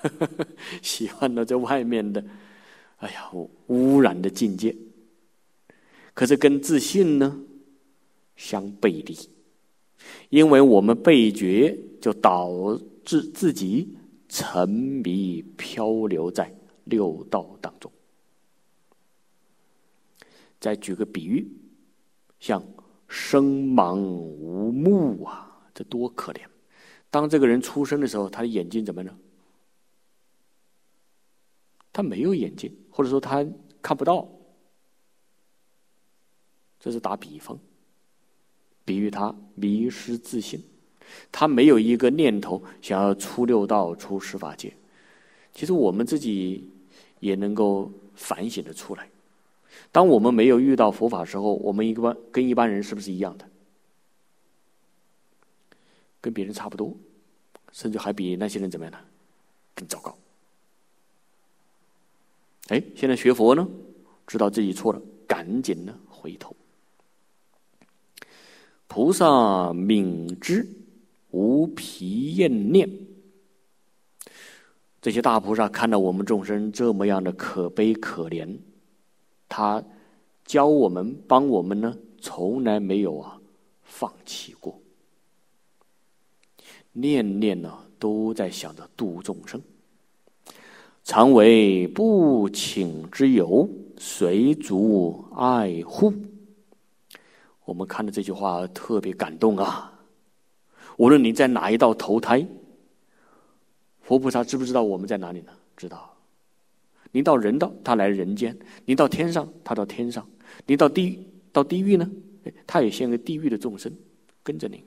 喜欢的在外面的，哎呀，污染的境界。可是跟自信呢相背离，因为我们被觉，就导致自己沉迷漂流在六道当中。再举个比喻，像生盲无目啊，这多可怜！当这个人出生的时候，他的眼睛怎么呢？他没有眼睛，或者说他看不到。这是打比方，比喻他迷失自信，他没有一个念头想要出六道、出十法界。其实我们自己也能够反省的出来。当我们没有遇到佛法时候，我们一般跟一般人是不是一样的？跟别人差不多，甚至还比那些人怎么样呢？更糟糕。哎，现在学佛呢，知道自己错了，赶紧呢回头。菩萨敏知无疲厌念，这些大菩萨看到我们众生这么样的可悲可怜，他教我们、帮我们呢，从来没有啊放弃过。念念呢都在想着度众生，常为不请之友，随足爱护。我们看到这句话特别感动啊！无论你在哪一道投胎，佛菩萨知不知道我们在哪里呢？知道。您到人道，他来人间；您到天上，他到天上；您到地狱，到地狱呢，他也像个地狱的众生跟着您。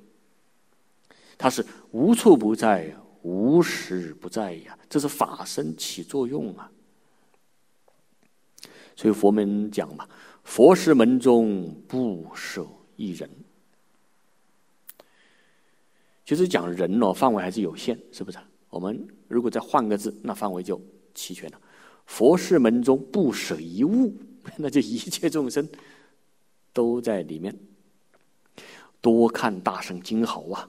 他是无处不在、无时不在呀，这是法身起作用啊。所以佛门讲嘛，佛事门中不舍一人。其实讲人哦，范围还是有限，是不是？我们如果再换个字，那范围就齐全了。佛事门中不舍一物，那就一切众生都在里面。多看大圣经好啊，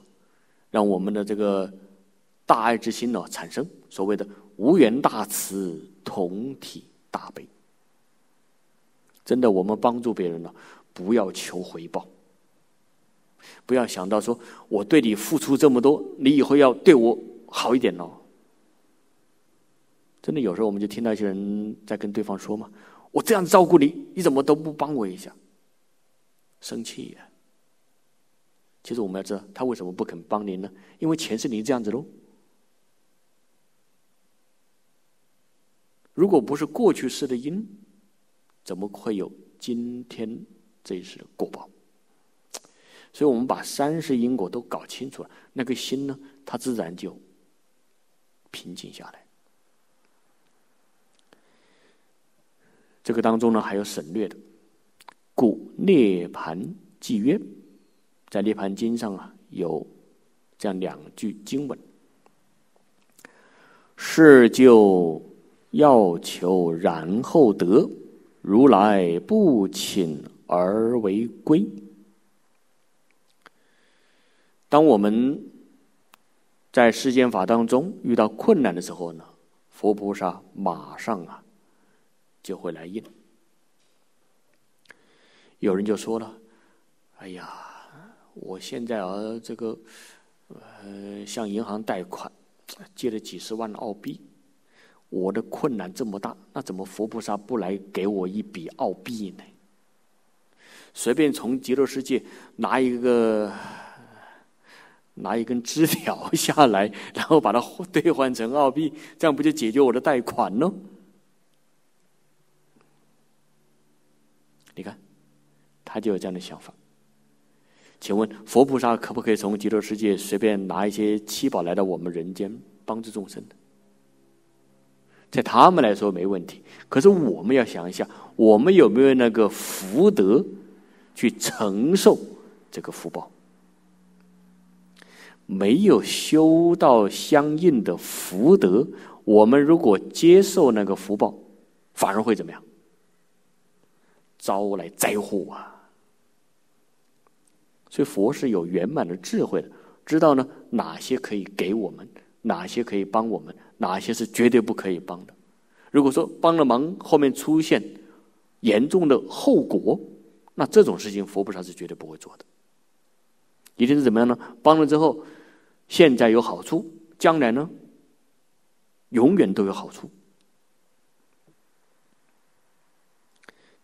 让我们的这个。大爱之心呢，产生所谓的无缘大慈，同体大悲。真的，我们帮助别人呢，不要求回报，不要想到说我对你付出这么多，你以后要对我好一点哦。真的，有时候我们就听到一些人在跟对方说嘛：“我这样照顾你，你怎么都不帮我一下？”生气呀！其实我们要知道，他为什么不肯帮您呢？因为钱是您这样子喽。如果不是过去世的因，怎么会有今天这一世的果报？所以我们把三世因果都搞清楚了，那个心呢，它自然就平静下来。这个当中呢，还有省略的，故涅盘记曰，在涅盘经上啊，有这样两句经文，是就。要求然后得，如来不请而为归。当我们在世间法当中遇到困难的时候呢，佛菩萨马上啊就会来应。有人就说了：“哎呀，我现在啊这个呃向银行贷款，借了几十万澳币。”我的困难这么大，那怎么佛菩萨不来给我一笔澳币呢？随便从极乐世界拿一个拿一根枝条下来，然后把它兑换成澳币，这样不就解决我的贷款了？你看，他就有这样的想法。请问佛菩萨可不可以从极乐世界随便拿一些七宝来到我们人间帮助众生呢？在他们来说没问题，可是我们要想一下，我们有没有那个福德去承受这个福报？没有修到相应的福德，我们如果接受那个福报，反而会怎么样？招来灾祸啊！所以佛是有圆满的智慧的，知道呢哪些可以给我们，哪些可以帮我们。哪些是绝对不可以帮的？如果说帮了忙，后面出现严重的后果，那这种事情佛菩萨是绝对不会做的。一定是怎么样呢？帮了之后，现在有好处，将来呢，永远都有好处。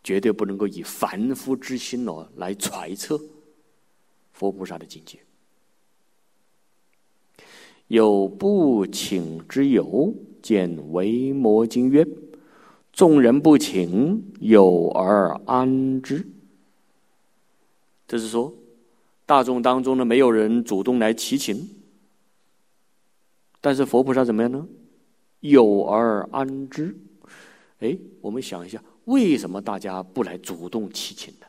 绝对不能够以凡夫之心哦来揣测佛菩萨的境界。有不请之有，见维摩经曰：“众人不请，有而安之。”这是说，大众当中呢，没有人主动来祈请，但是佛菩萨怎么样呢？有而安之。哎，我们想一下，为什么大家不来主动祈请呢？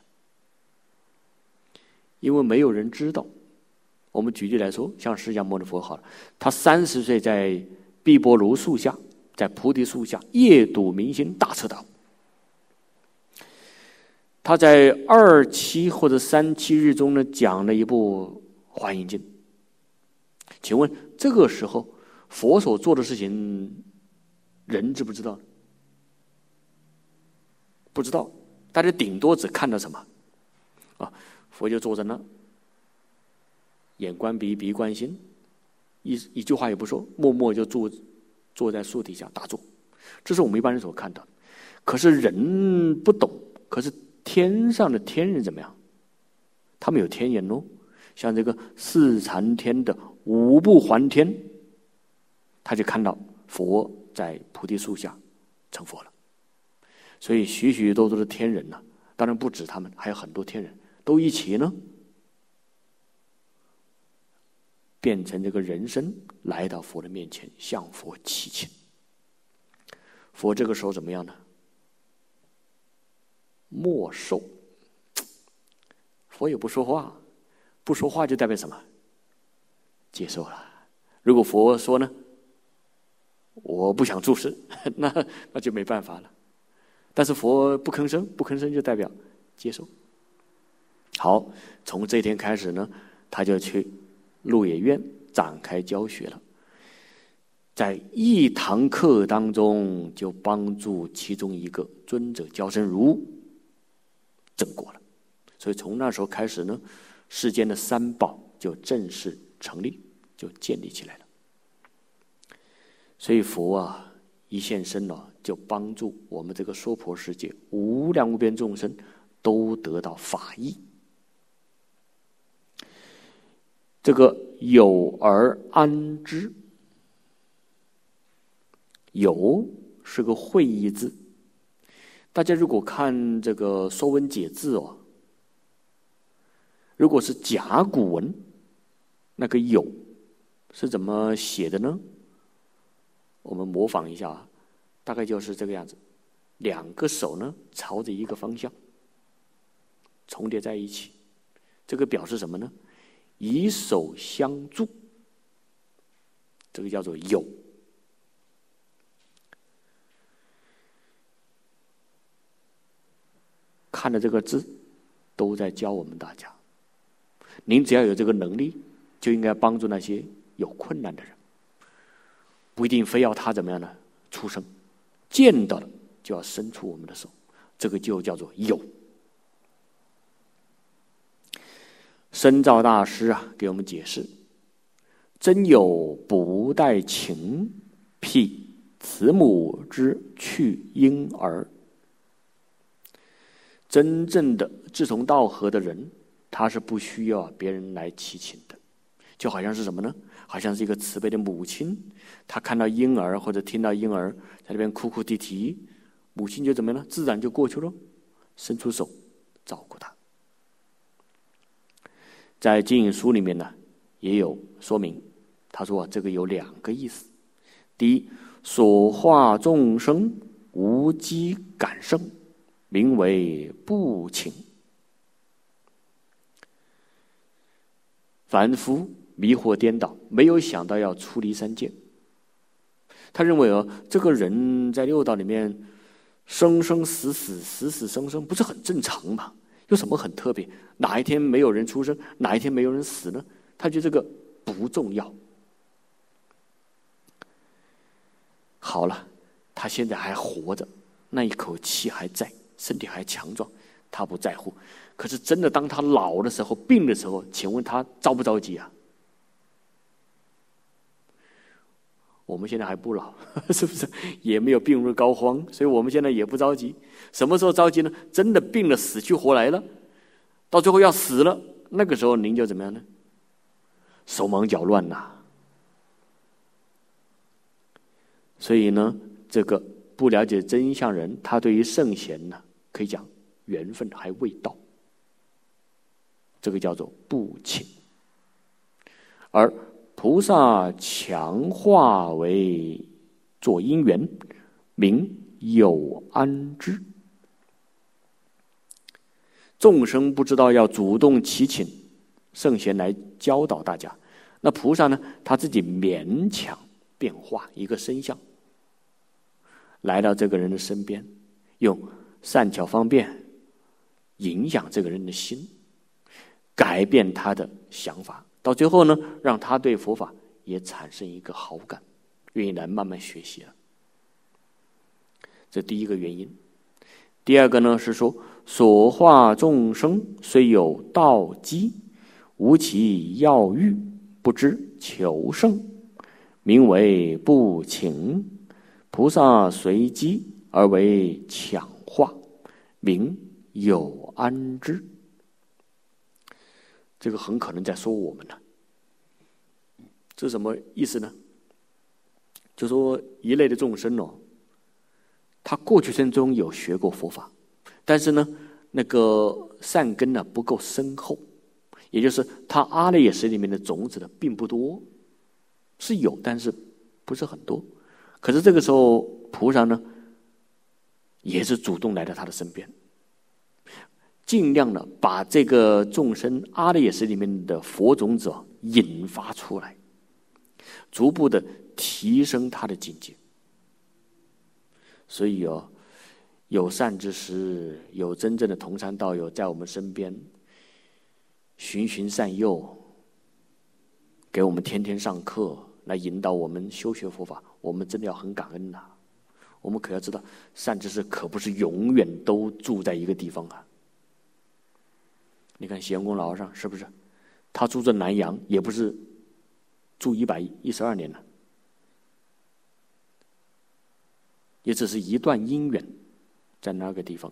因为没有人知道。我们举例来说，像释迦牟尼佛好了，他三十岁在碧波卢树下，在菩提树下夜睹明星大彻大悟。他在二七或者三七日中呢，讲了一部《华严经》。请问这个时候佛所做的事情，人知不知道？不知道，大家顶多只看到什么？啊，佛就坐在那。眼观鼻，鼻观心，一一句话也不说，默默就坐坐在树底下打坐。这是我们一般人所看到的。可是人不懂，可是天上的天人怎么样？他们有天眼哦，像这个四禅天的五步还天，他就看到佛在菩提树下成佛了。所以许许多多的天人呢，当然不止他们，还有很多天人都一起呢。变成这个人身，来到佛的面前，向佛祈请。佛这个时候怎么样呢？默受。佛也不说话，不说话就代表什么？接受了。如果佛说呢？我不想注释，那那就没办法了。但是佛不吭声，不吭声就代表接受。好，从这天开始呢，他就去鹿野苑展开教学了。在一堂课当中，就帮助其中一个尊者教生如正果了。所以从那时候开始呢，世间的三宝就正式成立，就建立起来了。所以佛啊，一现身了，就帮助我们这个娑婆世界无量无边众生都得到法益。这个有而安之，有是个会意字。大家如果看这个《说文解字》哦，如果是甲骨文，那个有是怎么写的呢？我们模仿一下啊，大概就是这个样子，两个手呢朝着一个方向重叠在一起，这个表示什么呢？以手相助，这个叫做有。看的这个字，都在教我们大家，您只要有这个能力，就应该帮助那些有困难的人。不一定非要他怎么样呢？出生见到了就要伸出我们的手，这个就叫做有。深造大师啊，给我们解释：真有不待情辟慈母之去婴儿。真正的志同道合的人，他是不需要别人来祈请的，就好像是什么呢？好像是一个慈悲的母亲，她看到婴儿或者听到婴儿在那边哭哭啼啼，母亲就怎么样呢？自然就过去了，伸出手照顾他。在经书里面呢，也有说明，他说啊这个有两个意思：第一，所化众生无机感生，名为不请；凡夫。迷惑颠倒，没有想到要出离三界。他认为啊，这个人在六道里面生生死死、死死生生，不是很正常吗？有什么很特别？哪一天没有人出生，哪一天没有人死呢？他觉得这个不重要。好了，他现在还活着，那一口气还在，身体还强壮，他不在乎。可是真的，当他老的时候、病的时候，请问他着不着急啊？我们现在还不老，是不是？也没有病入膏肓，所以我们现在也不着急。什么时候着急呢？真的病了，死去活来了，到最后要死了，那个时候您就怎么样呢？手忙脚乱呐。所以呢，这个不了解真相人，他对于圣贤呢，可以讲缘分还未到，这个叫做不请，而。菩萨强化为做因缘，名有安之。众生不知道要主动祈请圣贤来教导大家，那菩萨呢？他自己勉强变化一个身相，来到这个人的身边，用善巧方便影响这个人的心，改变他的想法。到最后呢，让他对佛法也产生一个好感，愿意来慢慢学习了。这第一个原因。第二个呢是说，所化众生虽有道机，无其要欲，不知求胜，名为不请。菩萨随机而为强化，名有安之。这个很可能在说我们呢，这是什么意思呢？就说一类的众生哦，他过去生中有学过佛法，但是呢，那个善根呢不够深厚，也就是他阿赖耶识里面的种子的并不多，是有，但是不是很多。可是这个时候，菩萨呢，也是主动来到他的身边，尽量的把这个众生阿赖耶识里面的佛种子引发出来，逐步的提升他的境界。所以哦，有善知识，有真正的同参道友在我们身边。循循善诱，给我们天天上课，来引导我们修学佛法，我们真的要很感恩呐。我们可要知道，善知识可不是永远都住在一个地方啊。你看咸公老和尚是不是？他住在南阳，也不是住一百一十二年了，也只是一段姻缘，在那个地方。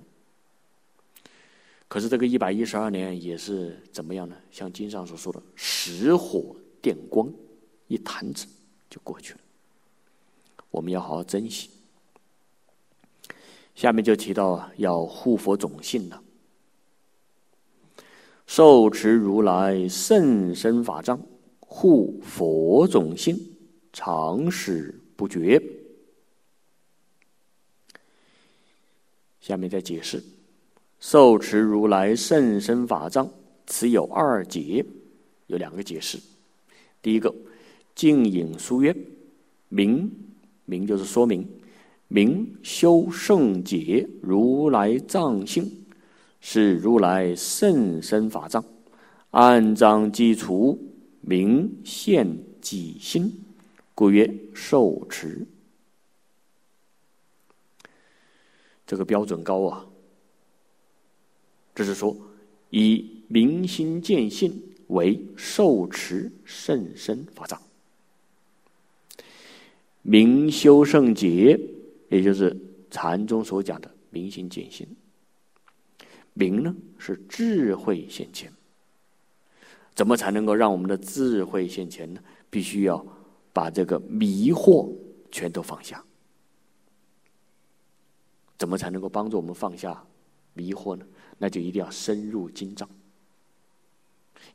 可是这个一百一十二年也是怎么样呢？像经上所说的，石火电光，一弹指就过去了。我们要好好珍惜。下面就提到要护佛种性了，受持如来甚深法藏，护佛种性，常使不绝。下面再解释。受持如来甚深法藏，此有二解，有两个解释。第一个，净隐书曰：明明就是说明，明修圣解如来藏性，是如来甚深法藏，暗藏基除，明现己心，故曰受持。这个标准高啊！这是说，以明心见性为受持甚深法藏，明修圣解，也就是禅宗所讲的明心见性。明呢是智慧现前，怎么才能够让我们的智慧现前呢？必须要把这个迷惑全都放下。怎么才能够帮助我们放下迷惑呢？那就一定要深入经藏，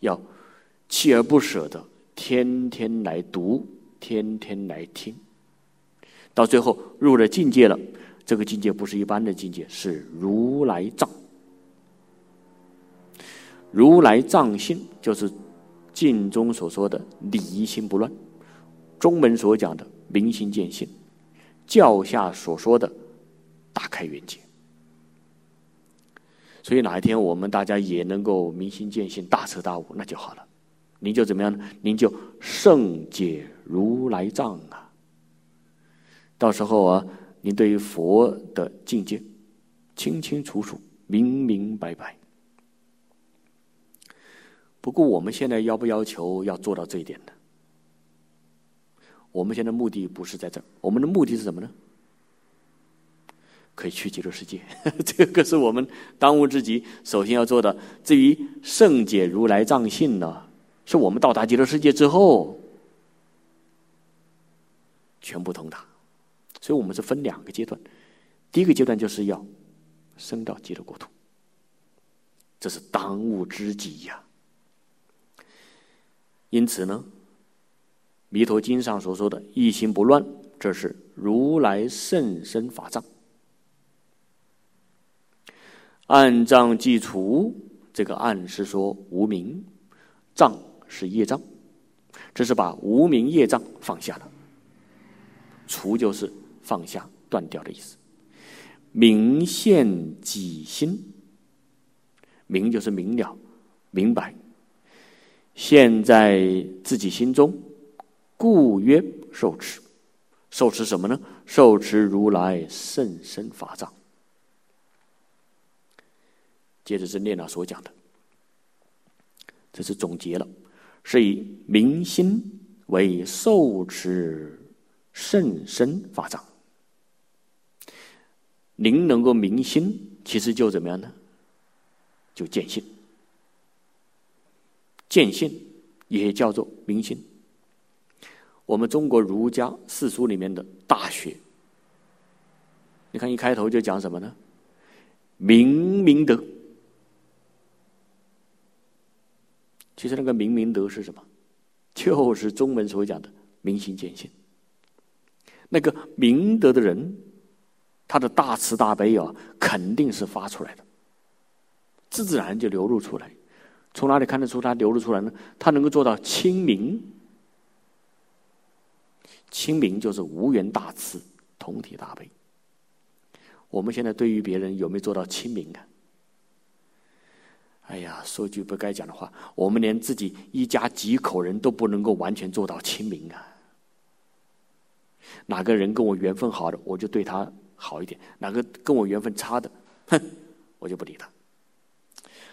要锲而不舍的天天来读，天天来听，到最后入了境界了。这个境界不是一般的境界，是如来藏。如来藏性就是经中所说的理心不乱，中门所讲的明心见性，教下所说的大开眼界。所以哪一天我们大家也能够明心见性、大彻大悟，那就好了。您就怎么样呢？您就圣解如来藏啊！到时候啊，您对于佛的境界清清楚楚、明明白白。不过我们现在要不要求要做到这一点呢？我们现在目的不是在这儿，我们的目的是什么呢？可以去极乐世界，这个是我们当务之急，首先要做的。至于圣解如来藏性呢，是我们到达极乐世界之后全部通达。所以我们是分两个阶段，第一个阶段就是要升到极乐国土，这是当务之急呀。因此呢，《弥陀经》上所说的“一心不乱”，这是如来甚深法藏。暗障即除，这个暗是说无名，障是业障，这是把无名业障放下了。除就是放下、断掉的意思。明现己心，明就是明了、明白，现在自己心中，故曰受持。受持什么呢？受持如来甚深法藏。接着是念老所讲的，这是总结了，是以明心为受持甚深法藏。您能够明心，其实就怎么样呢？就见性，见性也叫做明心。我们中国儒家四书里面的《大学》，你看一开头就讲什么呢？明明德。其实那个明明德是什么？就是中文所讲的明心见性。那个明德的人，他的大慈大悲啊，肯定是发出来的，自自然就流露出来。从哪里看得出他流露出来呢？他能够做到清明。清明就是无缘大慈，同体大悲。我们现在对于别人有没有做到清明啊？哎呀，说句不该讲的话，我们连自己一家几口人都不能够完全做到清明啊。哪个人跟我缘分好的，我就对他好一点；哪个跟我缘分差的，哼，我就不理他。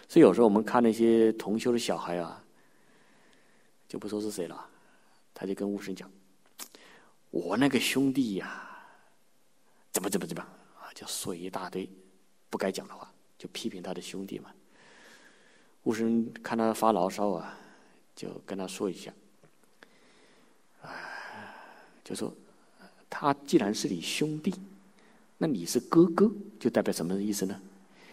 所以有时候我们看那些同修的小孩啊，就不说是谁了，他就跟悟生讲：“我那个兄弟呀，怎么怎么怎么啊，就说一大堆不该讲的话，就批评他的兄弟嘛。”悟生看他发牢骚啊，就跟他说一下：“，就说。”他既然是你兄弟，那你是哥哥，就代表什么意思呢？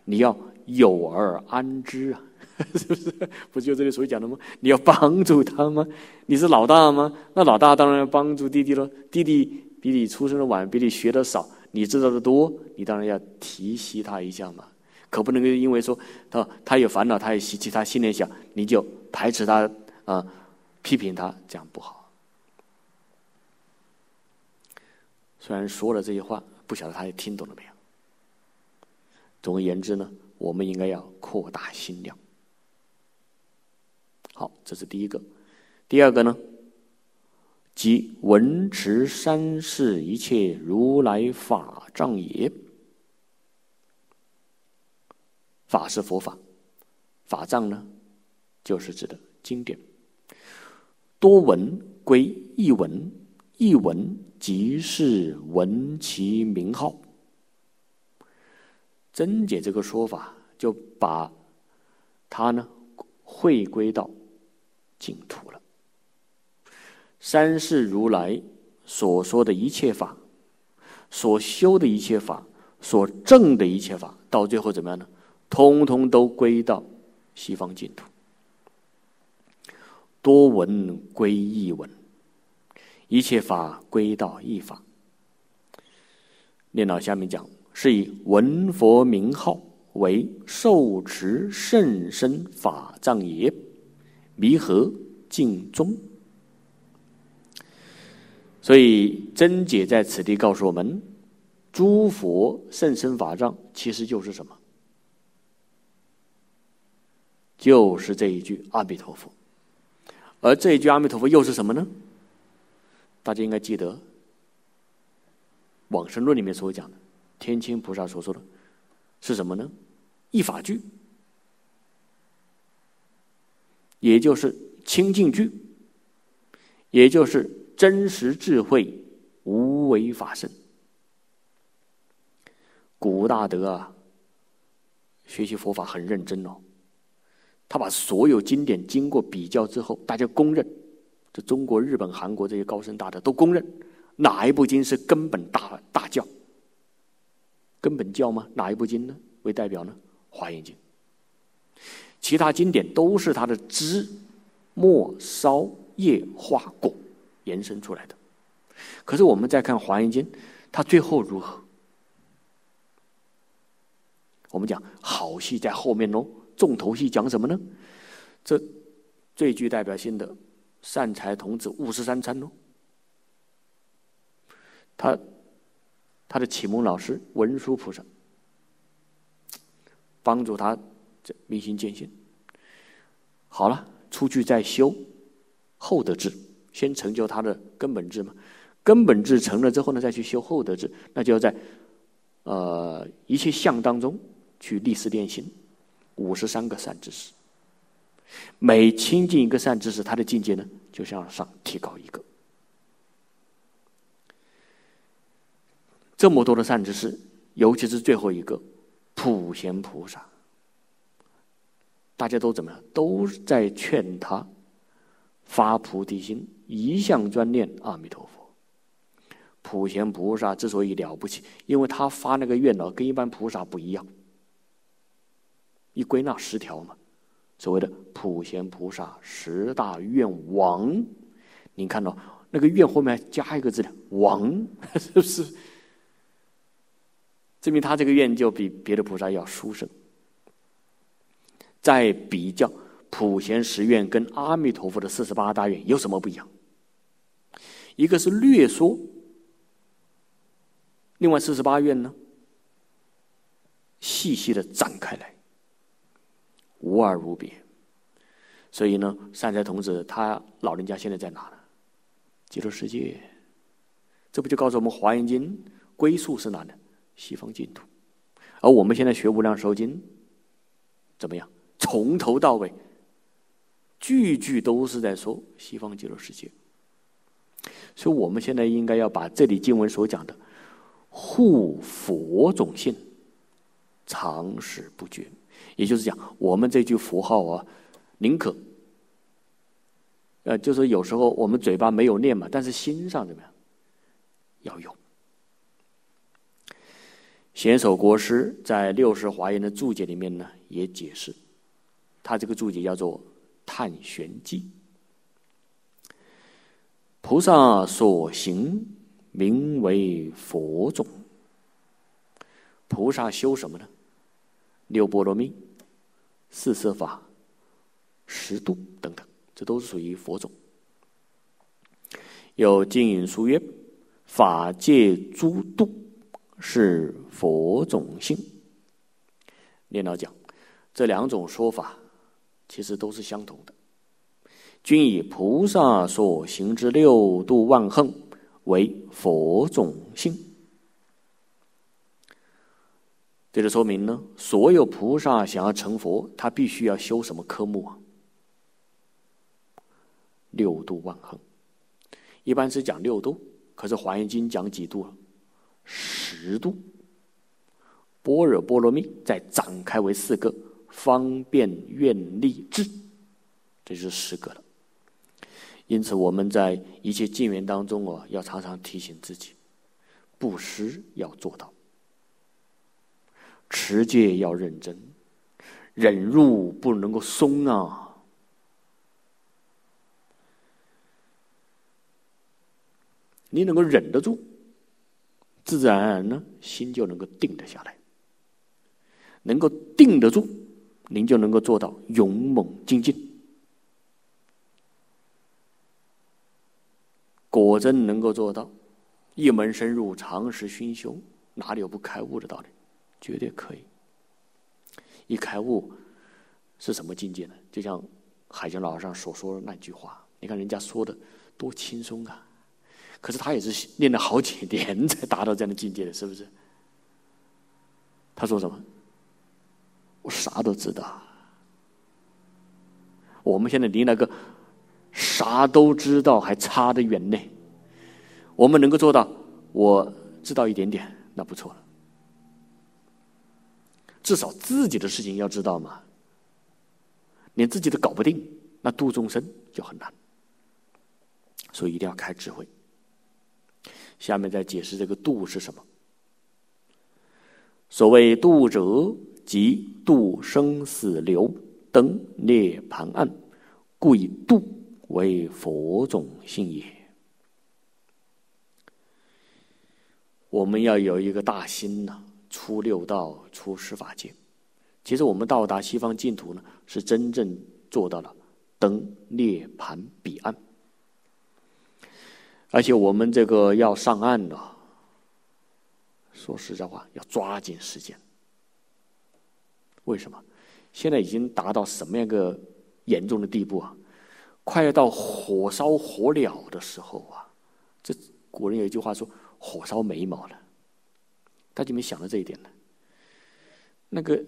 你要有而安之啊，是不是？不就这里所讲的吗？你要帮助他吗？你是老大吗？那老大当然要帮助弟弟了。弟弟比你出生的晚，比你学的少，你知道的多，你当然要提携他一下嘛。可不能够因为说他他有烦恼，他有习气，他心念想，你就排斥他啊，批评他，这样不好。虽然说了这些话，不晓得他也听懂了没有。总而言之呢，我们应该要扩大心量。好，这是第一个。第二个呢，即闻持三世一切如来法藏也。法是佛法，法藏呢，就是指的经典。多闻归一闻，一闻。即是闻其名号，真解这个说法，就把它呢汇归到净土了。三世如来所说的一切法，所修的一切法，所证的一切法，到最后怎么样呢？通通都归到西方净土。多闻归一闻。一切法归到一法。念到下面讲，是以闻佛名号为受持甚深法藏也，弥合尽宗。所以真解在此地告诉我们，诸佛甚深法藏其实就是什么？就是这一句阿弥陀佛。而这一句阿弥陀佛又是什么呢？大家应该记得，《往生论》里面所讲的，天亲菩萨所说的，是什么呢？一法句，也就是清净句，也就是真实智慧无为法身。古大德啊，学习佛法很认真哦，他把所有经典经过比较之后，大家公认。这中国、日本、韩国这些高僧大德都公认，哪一部经是根本大大教？根本教吗？哪一部经呢？为代表呢？《华严经》。其他经典都是它的枝、末、梢、叶、花、果延伸出来的。可是我们再看《华严经》，它最后如何？我们讲好戏在后面喽，重头戏讲什么呢？这最具代表性的。善财童子五十三参喽，他他的启蒙老师文殊菩萨帮助他这明心见性，好了，出去再修厚德智，先成就他的根本智嘛。根本智成了之后呢，再去修厚德智，那就要在呃一切相当中去立誓练心，五十三个善知识。每亲近一个善知识，他的境界呢，就向上提高一个。这么多的善知识，尤其是最后一个普贤菩萨，大家都怎么样？都在劝他发菩提心，一向专念阿弥陀佛。普贤菩萨之所以了不起，因为他发那个愿呢，跟一般菩萨不一样。一归纳十条嘛。所谓的普贤菩萨十大愿王。您看到那个愿后面加一个字“王”，是不是？证明他这个愿就比别的菩萨要殊胜。再比较普贤十愿跟阿弥陀佛的四十八大愿有什么不一样？一个是略说，另外四十八愿呢，细细的展开来，无二无别。所以呢，善财童子他老人家现在在哪呢？极乐世界。这不就告诉我们《华严经》归宿是哪呢？西方净土。而我们现在学《无量寿经》，怎么样？从头到尾，句句都是在说西方极乐世界。所以，我们现在应该要把这里经文所讲的护佛种性长时不绝，也就是讲，我们这句佛号啊，宁可，呃，就是有时候我们嘴巴没有念嘛，但是心上怎么样，要有。贤首国师在六十华严的注解里面呢，也解释，他这个注解叫做《探玄记》。菩萨所行名为佛种。菩萨修什么呢？六波罗蜜、四摄法、十度等等，这都是属于佛种。有经引书曰：“法界诸度是佛种性。”念老讲，这两种说法其实都是相同的。均以菩萨所行之六度万恒为佛种性，这就说明呢，所有菩萨想要成佛，他必须要修什么科目啊？六度万恒，一般是讲六度，可是《华严经》讲几度了？十度。般若波罗蜜再展开为四个：方便、愿力、智，这是十个了。因此，我们在一切境缘当中啊，要常常提醒自己，布施要做到，持戒要认真，忍辱不能够松啊。你能够忍得住，自然而然呢，心就能够定得下来。能够定得住，您就能够做到勇猛精进。果真能够做到一门深入、长时熏修，哪里有不开悟的道理？绝对可以。一开悟是什么境界呢？就像海江老师上所说的那句话，你看人家说的多轻松啊！可是他也是练了好几年才达到这样的境界的，是不是？他说什么？我啥都知道。我们现在离那个。啥都知道，还差得远呢。我们能够做到，我知道一点点，那不错了。至少自己的事情要知道嘛。连自己都搞不定，那度众生就很难。所以一定要开智慧。下面再解释这个度是什么。所谓度者，即度生死流，登涅盘岸，故以度。为佛种性也。我们要有一个大心呐，出六道，出十法界。其实我们到达西方净土呢，是真正做到了登涅盘彼岸。而且我们这个要上岸了，说实在话，要抓紧时间。为什么？现在已经达到什么样一个严重的地步啊？快要到火烧火燎的时候啊，这古人有一句话说：“火烧眉毛了。”大家有没有想到这一点呢？那个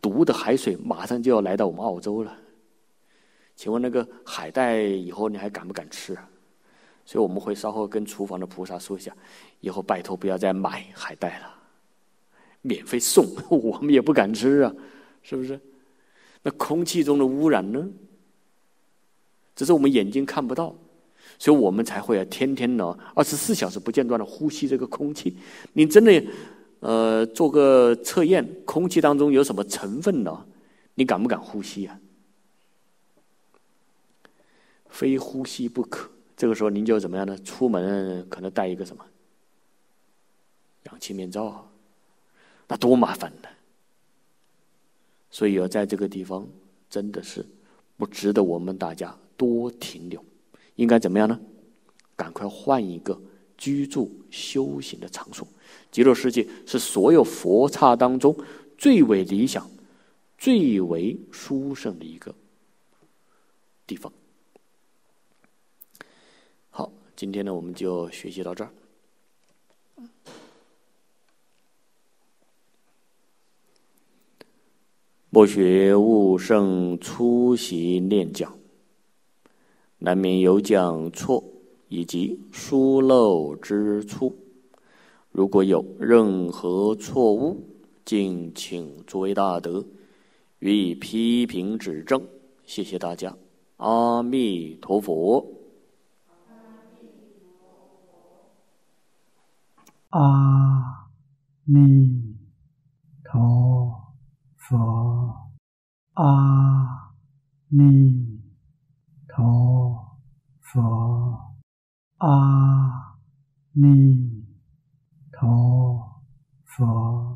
毒的海水马上就要来到我们澳洲了。请问那个海带以后你还敢不敢吃？所以我们会稍后跟厨房的菩萨说一下，以后拜托不要再买海带了，免费送，我们也不敢吃啊，是不是？那空气中的污染呢？只是我们眼睛看不到，所以我们才会啊天天呢二十四小时不间断的呼吸这个空气。你真的呃做个测验，空气当中有什么成分呢？你敢不敢呼吸啊？非呼吸不可。这个时候您就怎么样呢？出门可能带一个什么氧气面罩，那多麻烦呢。所以要在这个地方，真的是不值得我们大家多停留。应该怎么样呢？赶快换一个居住修行的场所。极乐世界是所有佛刹当中最为理想、最为殊胜的一个地方。好，今天呢，我们就学习到这儿。莫学勿胜出席念讲，难免有讲错以及疏漏之处。如果有任何错误，敬请诸位大德予以批评指正。谢谢大家，阿弥陀佛。阿弥陀佛，阿弥陀佛，阿弥。陀佛。